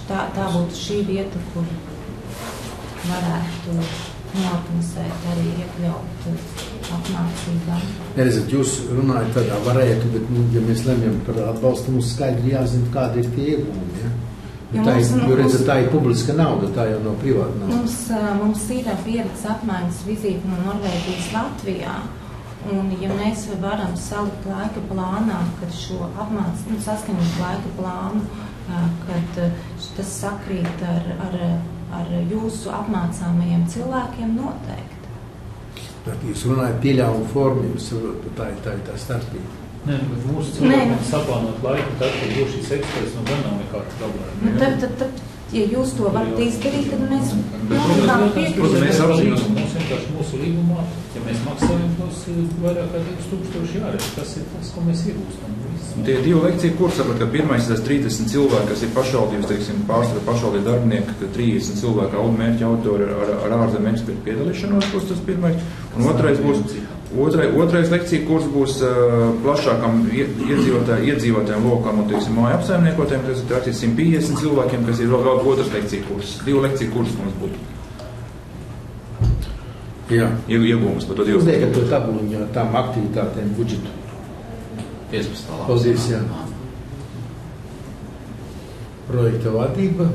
Speaker 4: tā, tā būtu šī vieta, kur varētu norganizēt arī iekļaut uh, apmācībām.
Speaker 1: Neredzat, jūs runājat tādā varētu, bet, nu, ja mēs lemjam par atbalstu, mums skaidri jāzina, kādi ir tie iegūmi. Ja?
Speaker 4: Jo
Speaker 1: tā,
Speaker 4: mums-
Speaker 1: ir, jo, redzat, tā ir publiska nauda, tā jau nav privāta nauda.
Speaker 4: Mums, ā, mums ir pieredze apmaiņas vizīte no Norvēģijas Latvijā. Un, ja mēs varam salikt laika plānā, kad šo apmācību, nu, saskaņot laika plānu, ā, kad tas sakrīt ar, ar, ar jūsu apmācāmajiem cilvēkiem, noteikti.
Speaker 1: Tad jūs runājat pieļaujumu formu, jūs saprotat, tā ir tā, ir tā starpība.
Speaker 7: Nē, nu, bet mūsu cilvēkiem
Speaker 4: nu.
Speaker 7: saplānot laiku, tad, kad būs šīs ekspreses, nu, gan nav nekāda problēma.
Speaker 4: Nu, tad, tad, tad, ja jūs to varat izdarīt, tad mēs
Speaker 7: Protams,
Speaker 4: nonākam
Speaker 7: protams,
Speaker 4: pie
Speaker 7: protams, mēs
Speaker 10: apzināmies.
Speaker 7: apzināmies. Mums vienkārši mūsu līgumā, ja mēs maksājam tos eh, vairāk kā 2000 jāredz, tas ir tas, ko mēs iegūstam.
Speaker 10: Tie divi lekciju kursi, saprot, ka pirmais ir tas 30 cilvēki, kas ir pašvaldības, teiksim, pārstāvja pašvaldību darbinieki, ka 30 cilvēki audu mērķa autori ar, ar ārzemju ekspertu piedalīšanos būs tas pirmais. Un otrais būs, otrai, otrais lekciju kurs būs uh, plašākam ie- iedzīvotāju, iedzīvotājiem lokam un, teiksim, māju apsaimniekotājiem, kas ir tātad 150 cilvēkiem, kas ir vēl, vēl otrs lekciju kurs. Divu lekciju kursus mums būtu.
Speaker 1: Jā.
Speaker 10: Ieg- Iegūmus par to divu.
Speaker 1: Uzliekat to tabuliņu ar tām aktivitātēm budžetu.
Speaker 17: 15. lapā.
Speaker 1: Paldies, jā. Projekta vadība.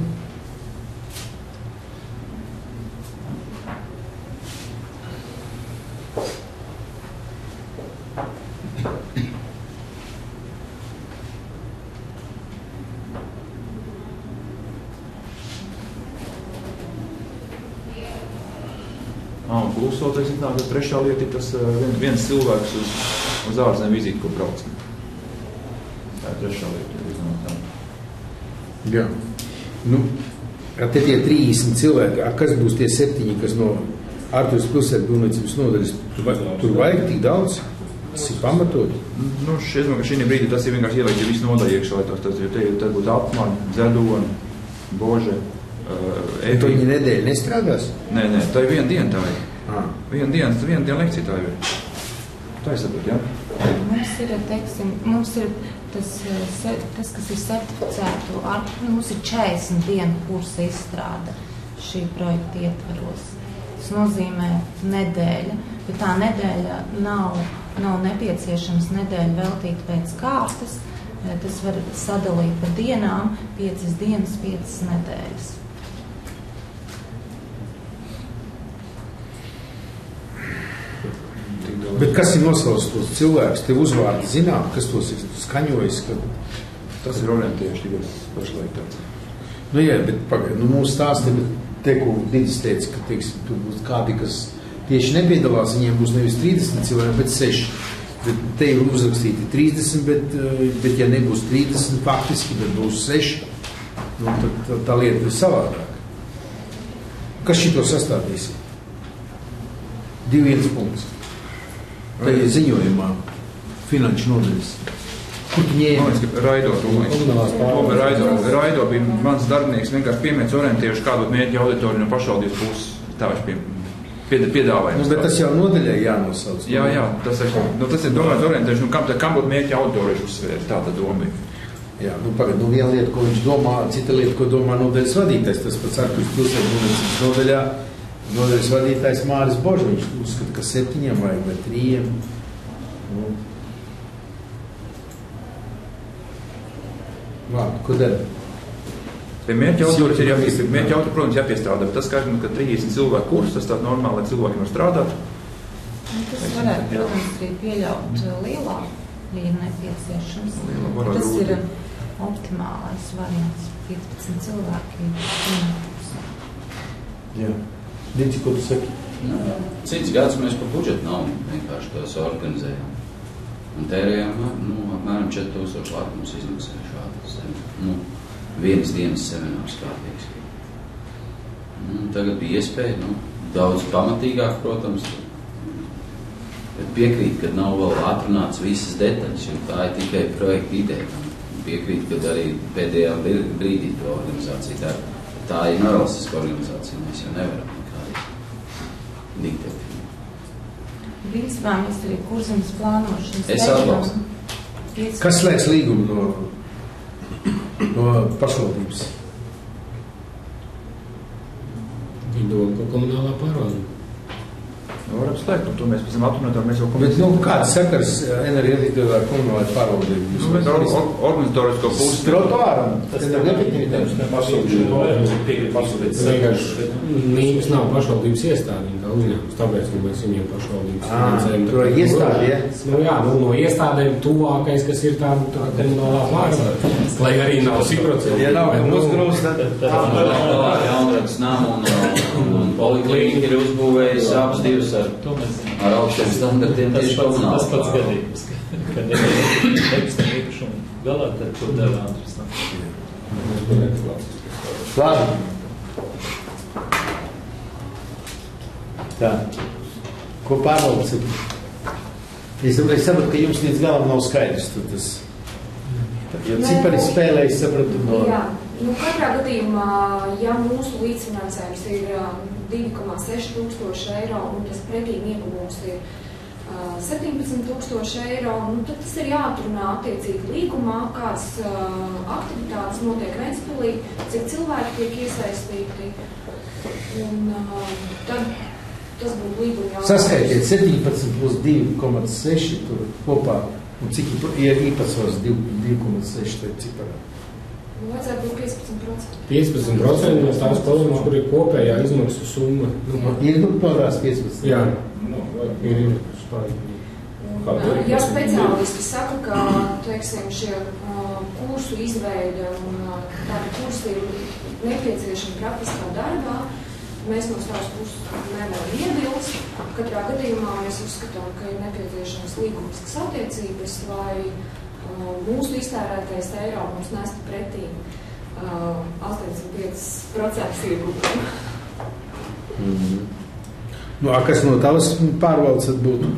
Speaker 10: Teiksim, tā, ka trešā lieta ir tas uh, viens, viens cilvēks uz, uz ārzemju vizīti, ko brauc. Tā ir trešā lieta. tā.
Speaker 1: Jā. Nu, te tie 30 cilvēki, kas būs tie septiņi, kas no Arturas pilsētas būvniecības nodaļas, tur, vai- tur vajag tik daudz? Tas ir pamatot.
Speaker 10: Nu, šī, šī brīdī tas ir vienkārši ielikt visu nodaļu iekšā, lai tas, tas, jo te, tad būtu apmani, dzedoni, bože, uh,
Speaker 1: to viņi nedēļu nestrādās?
Speaker 10: Nē, nē, tā ir viena diena tā ir. Viena diena, tas viena diena lekcija tā ir. Tā ir saprot, jā?
Speaker 4: Mums ir, teiksim, mums ir tas, eh, tas kas ir certificēto, ar, nu, mums ir 40 dienu kursa izstrāde šī projekta ietvaros. Tas nozīmē nedēļa, bet tā nedēļa nav, nav nepieciešams nedēļu veltīt pēc kārtas. Eh, Tas var sadalīt pa dienām, piecas dienas, piecas nedēļas.
Speaker 1: Bet kas ir nosaucis tos cilvēkus? Te uzvārdi zinām, kas tos ir skaņojis. Kad...
Speaker 10: Tas ir orientieši tikai pašlaik.
Speaker 1: Nu, jā, bet pagaid, nu, mūsu stāsti, bet te, ko Dīdis teica, ka, teiksim, tur būs kādi, kas tieši nepiedalās, viņiem būs nevis 30 cilvēki, bet 6. Bet te ir uzrakstīti 30, bet, eh, bet ja nebūs 30 faktiski, bet būs 6, nu, tad tā, tā lieta ir savādāk. Kas šito sastādīs? Divi viens punkts. Ir ziņojumā finanšu nodaļas. Kur tu ņēmi?
Speaker 10: Raido Tomēr Raido. Raido bija mans darbinieks, vienkārši piemērs orientieši kādu mērķi auditoriju no pašvaldības puses. Tā viņš pie, pied, piedāvājums.
Speaker 1: Nu, bet tas jau nodaļai jānosauc.
Speaker 10: Jā, jā, tas ir, nu, tas ir domāts orientēšana, nu, kam, tad- kam būtu mērķi auditoriju uzsvērt, tā tad doma ir.
Speaker 1: Jā, nu, pagad, nu, viena lieta, ko viņš domā, cita lieta, ko domā nodaļas vadītājs. Tas pats Arkus pilsētas būvniecības nodaļā. Nodaļas vadītājs Māris Božs, viņš uzskata, ka septiņiem vajag vai trījiem. Nu. Labi, ko dara?
Speaker 10: Pie mērķa auditorijas ir jāpiestāv, mērķa auditorija, protams, jāpiestāv, bet tas, ka, ka 30 cilvēku kurs, tas tāds normāli, lai cilvēki var strādāt.
Speaker 4: Nu, Tas varētu, protams, arī pieļaut uh, lielāku, ja nepieciešams.
Speaker 10: Liela varētu
Speaker 4: Tas
Speaker 10: būt.
Speaker 4: ir optimālais variants. 15 cilvēki.
Speaker 1: Jā. Dici, ko tu saki?
Speaker 15: Nu, cits gads mēs par budžetu naudu vienkārši tos organizējām. Un tērējām nu, apmēram 4000 lati mums izmaksāja šādas. Nu, vienas dienas seminārs kārtīgs. Nu, tagad bija iespēja, nu, daudz pamatīgāk, protams, bet piekrīt, ka nav vēl atrunāts visas detaļas, jo tā ir tikai projekta ideja. Piekrīt, ka arī pēdējā br- brīdī to organizācija dara. Tā ir nevalstiska organizācija, mēs jau nevaram diktēt.
Speaker 4: Principā mēs arī kurzemes plānošanas
Speaker 15: Es atbalstu.
Speaker 1: Kas slēdz līgumu no, no pašvaldības?
Speaker 3: Viņa doma, ka komunālā pārvalde.
Speaker 10: Nu, varam slēgt, un to mēs pēc tam atrunātām, mēs jau
Speaker 1: Bet, nu, kāds sakars enerģētikai ar komunālai pārvaldību?
Speaker 10: Nu, mēs or, or, organizatorisko pusi.
Speaker 1: Trotuāram.
Speaker 18: Tas
Speaker 3: Vienkārši Nīmas nav pašvaldības iestāde, viņa kā uzņēmums, tāpēc nu, mēs viņiem pašvaldības
Speaker 1: Ā,
Speaker 3: finansējam.
Speaker 1: to ir iestāde, ja?
Speaker 3: Nu, jā, nu, no iestādēm tuvākais, kas ir tā, tā komunālā pārvalde, lai arī nav simtprocentīgi.
Speaker 1: Ja nav, kam
Speaker 3: nu,
Speaker 1: uzgrūst, tad-
Speaker 15: Jaunradas nama un, un, un poliklīnika. Ir uzbūvējusi abas divas ar, ar augstiem standartiem
Speaker 7: Tas
Speaker 15: tieši
Speaker 7: pats,
Speaker 15: komunālā
Speaker 7: tas pats gadījums, ka- kad ir nekustamā īpašuma galā, tad to dara Andris.
Speaker 1: Labi. Tā. Ko pārvaldes? Es es saprotu, ka jums līdz galam nav skaidrs. tad Tas, jo cipari
Speaker 13: nu-
Speaker 1: spēlē, es sapratu, no...
Speaker 13: Jā, nu katrā gadījumā, ja mūsu līdzfinansējums ir ā, 2,6 tūkstoši eiro un tas pretīm ieguvums ir ā, 17 tūkstoši eiro, nu, tad tas ir jāatrunā attiecīgi līgumā, kādas aktivitātes notiek Ventspilī, cik cilvēki tiek iesaistīti. Un tad tas būtu līguma jautājums.
Speaker 1: Saskaitiet 17 plus 2,6 tur kopā. Un cik ir īpatsvars 2,6 tajā ciparā?
Speaker 13: Nu, Vajadzētu būt 15%.
Speaker 3: 15% no tās palīdzības, kur ir kopējā izmaksu summa. Nu,
Speaker 1: Ir nu pārās 15.
Speaker 3: jā, nu, ir.
Speaker 13: Un, Ja speciālisti saka, ka teiksim, šie uh, kursu izveide un uh, tādi kursi ir nepieciešami praktiskā darbā, mēs no savas puses nevaram iebilst. Katrā gadījumā mēs uzskatām, ka ir nepieciešams līgumiskas attiecības, lai mūsu iztērētais eiro mums nestu pretī uh, 85% ieguvumu.
Speaker 1: Mhm. Nu, a, kas no tavas pārvaldes būtu?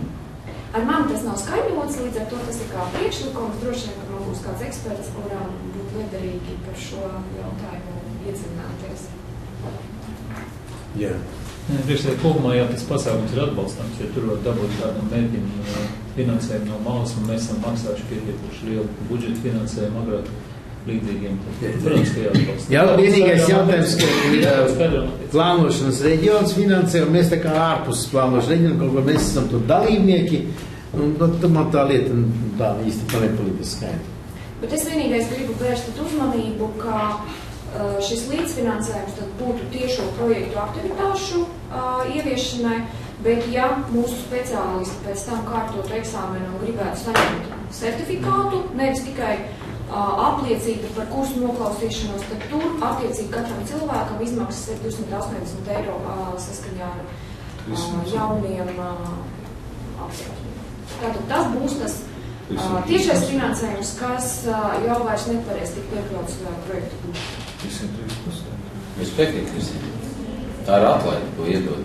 Speaker 13: Ar mani tas nav skaidrots, līdz ar to tas ir kā priekšlikums. Droši vien, ka man būs kāds eksperts, kuram būtu liederīgi par šo jautājumu iedzināties.
Speaker 1: Jā.
Speaker 7: Priekšsēdē kopumā jau tas pasākums ir atbalstāms, ja tur var dabūt kādu mēģinu uh, finansējumu no malas, un mēs esam maksājuši pietiekuši lielu budžetu finansējumu agrāk līdzīgiem. Protams, ka jāatbalsta.
Speaker 1: Jā, vienīgais jautājums, ka
Speaker 7: skaidrām.
Speaker 1: plānošanas reģions finansē, un mēs tā kā ārpus plānošanas reģiona, kaut ko mēs esam tur dalībnieki, un nu, tad man tā lieta nu, tā īsti tā nepalika skaidra.
Speaker 13: Bet es vienīgais gribu vērst uzmanību, ka uh, šis līdzfinansējums tad būtu tiešo projektu aktivitāšu uh, ieviešanai, bet ja mūsu speciālisti pēc tam kārtotu eksāmenu un gribētu saņemt certifikātu, nevis tikai apliecību par kursu noklausīšanos, tad tur attiecīgi katram cilvēkam izmaksas ir 280 eiro saskaņā ar jauniem apsvērumiem. Tātad tas būs tas tiešais finansējums, kas jau vairs nevarēs tikt iekļauts projektu.
Speaker 15: Es piekrītu visiem. Tā ir atlaide, ko iedod.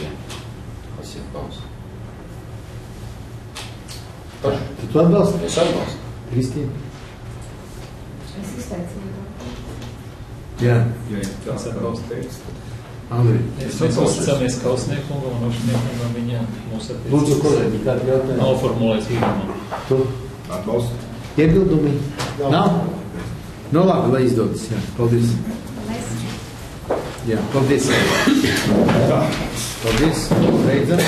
Speaker 15: Jā. Tas paus.
Speaker 1: Tad tu atbalsti?
Speaker 15: Es atbalstu.
Speaker 1: Kristīna?
Speaker 13: Es izteicu.
Speaker 1: Jā.
Speaker 5: Jā, jā,
Speaker 7: Tas atbalsta tekstu.
Speaker 1: Andri.
Speaker 7: Mēs uzticamies Kausniekungam un Ošniekungam viņa mūsu attiecības.
Speaker 1: Lūdzu, kolēģi, kādi jautājumi?
Speaker 7: Nav formulēts līgumā.
Speaker 1: Tu?
Speaker 5: Atbalstu.
Speaker 1: Iebildumi? Nav? Nu labi, lai izdodas. Jā, paldies. Jā, paldies. Paldies. Beidzam.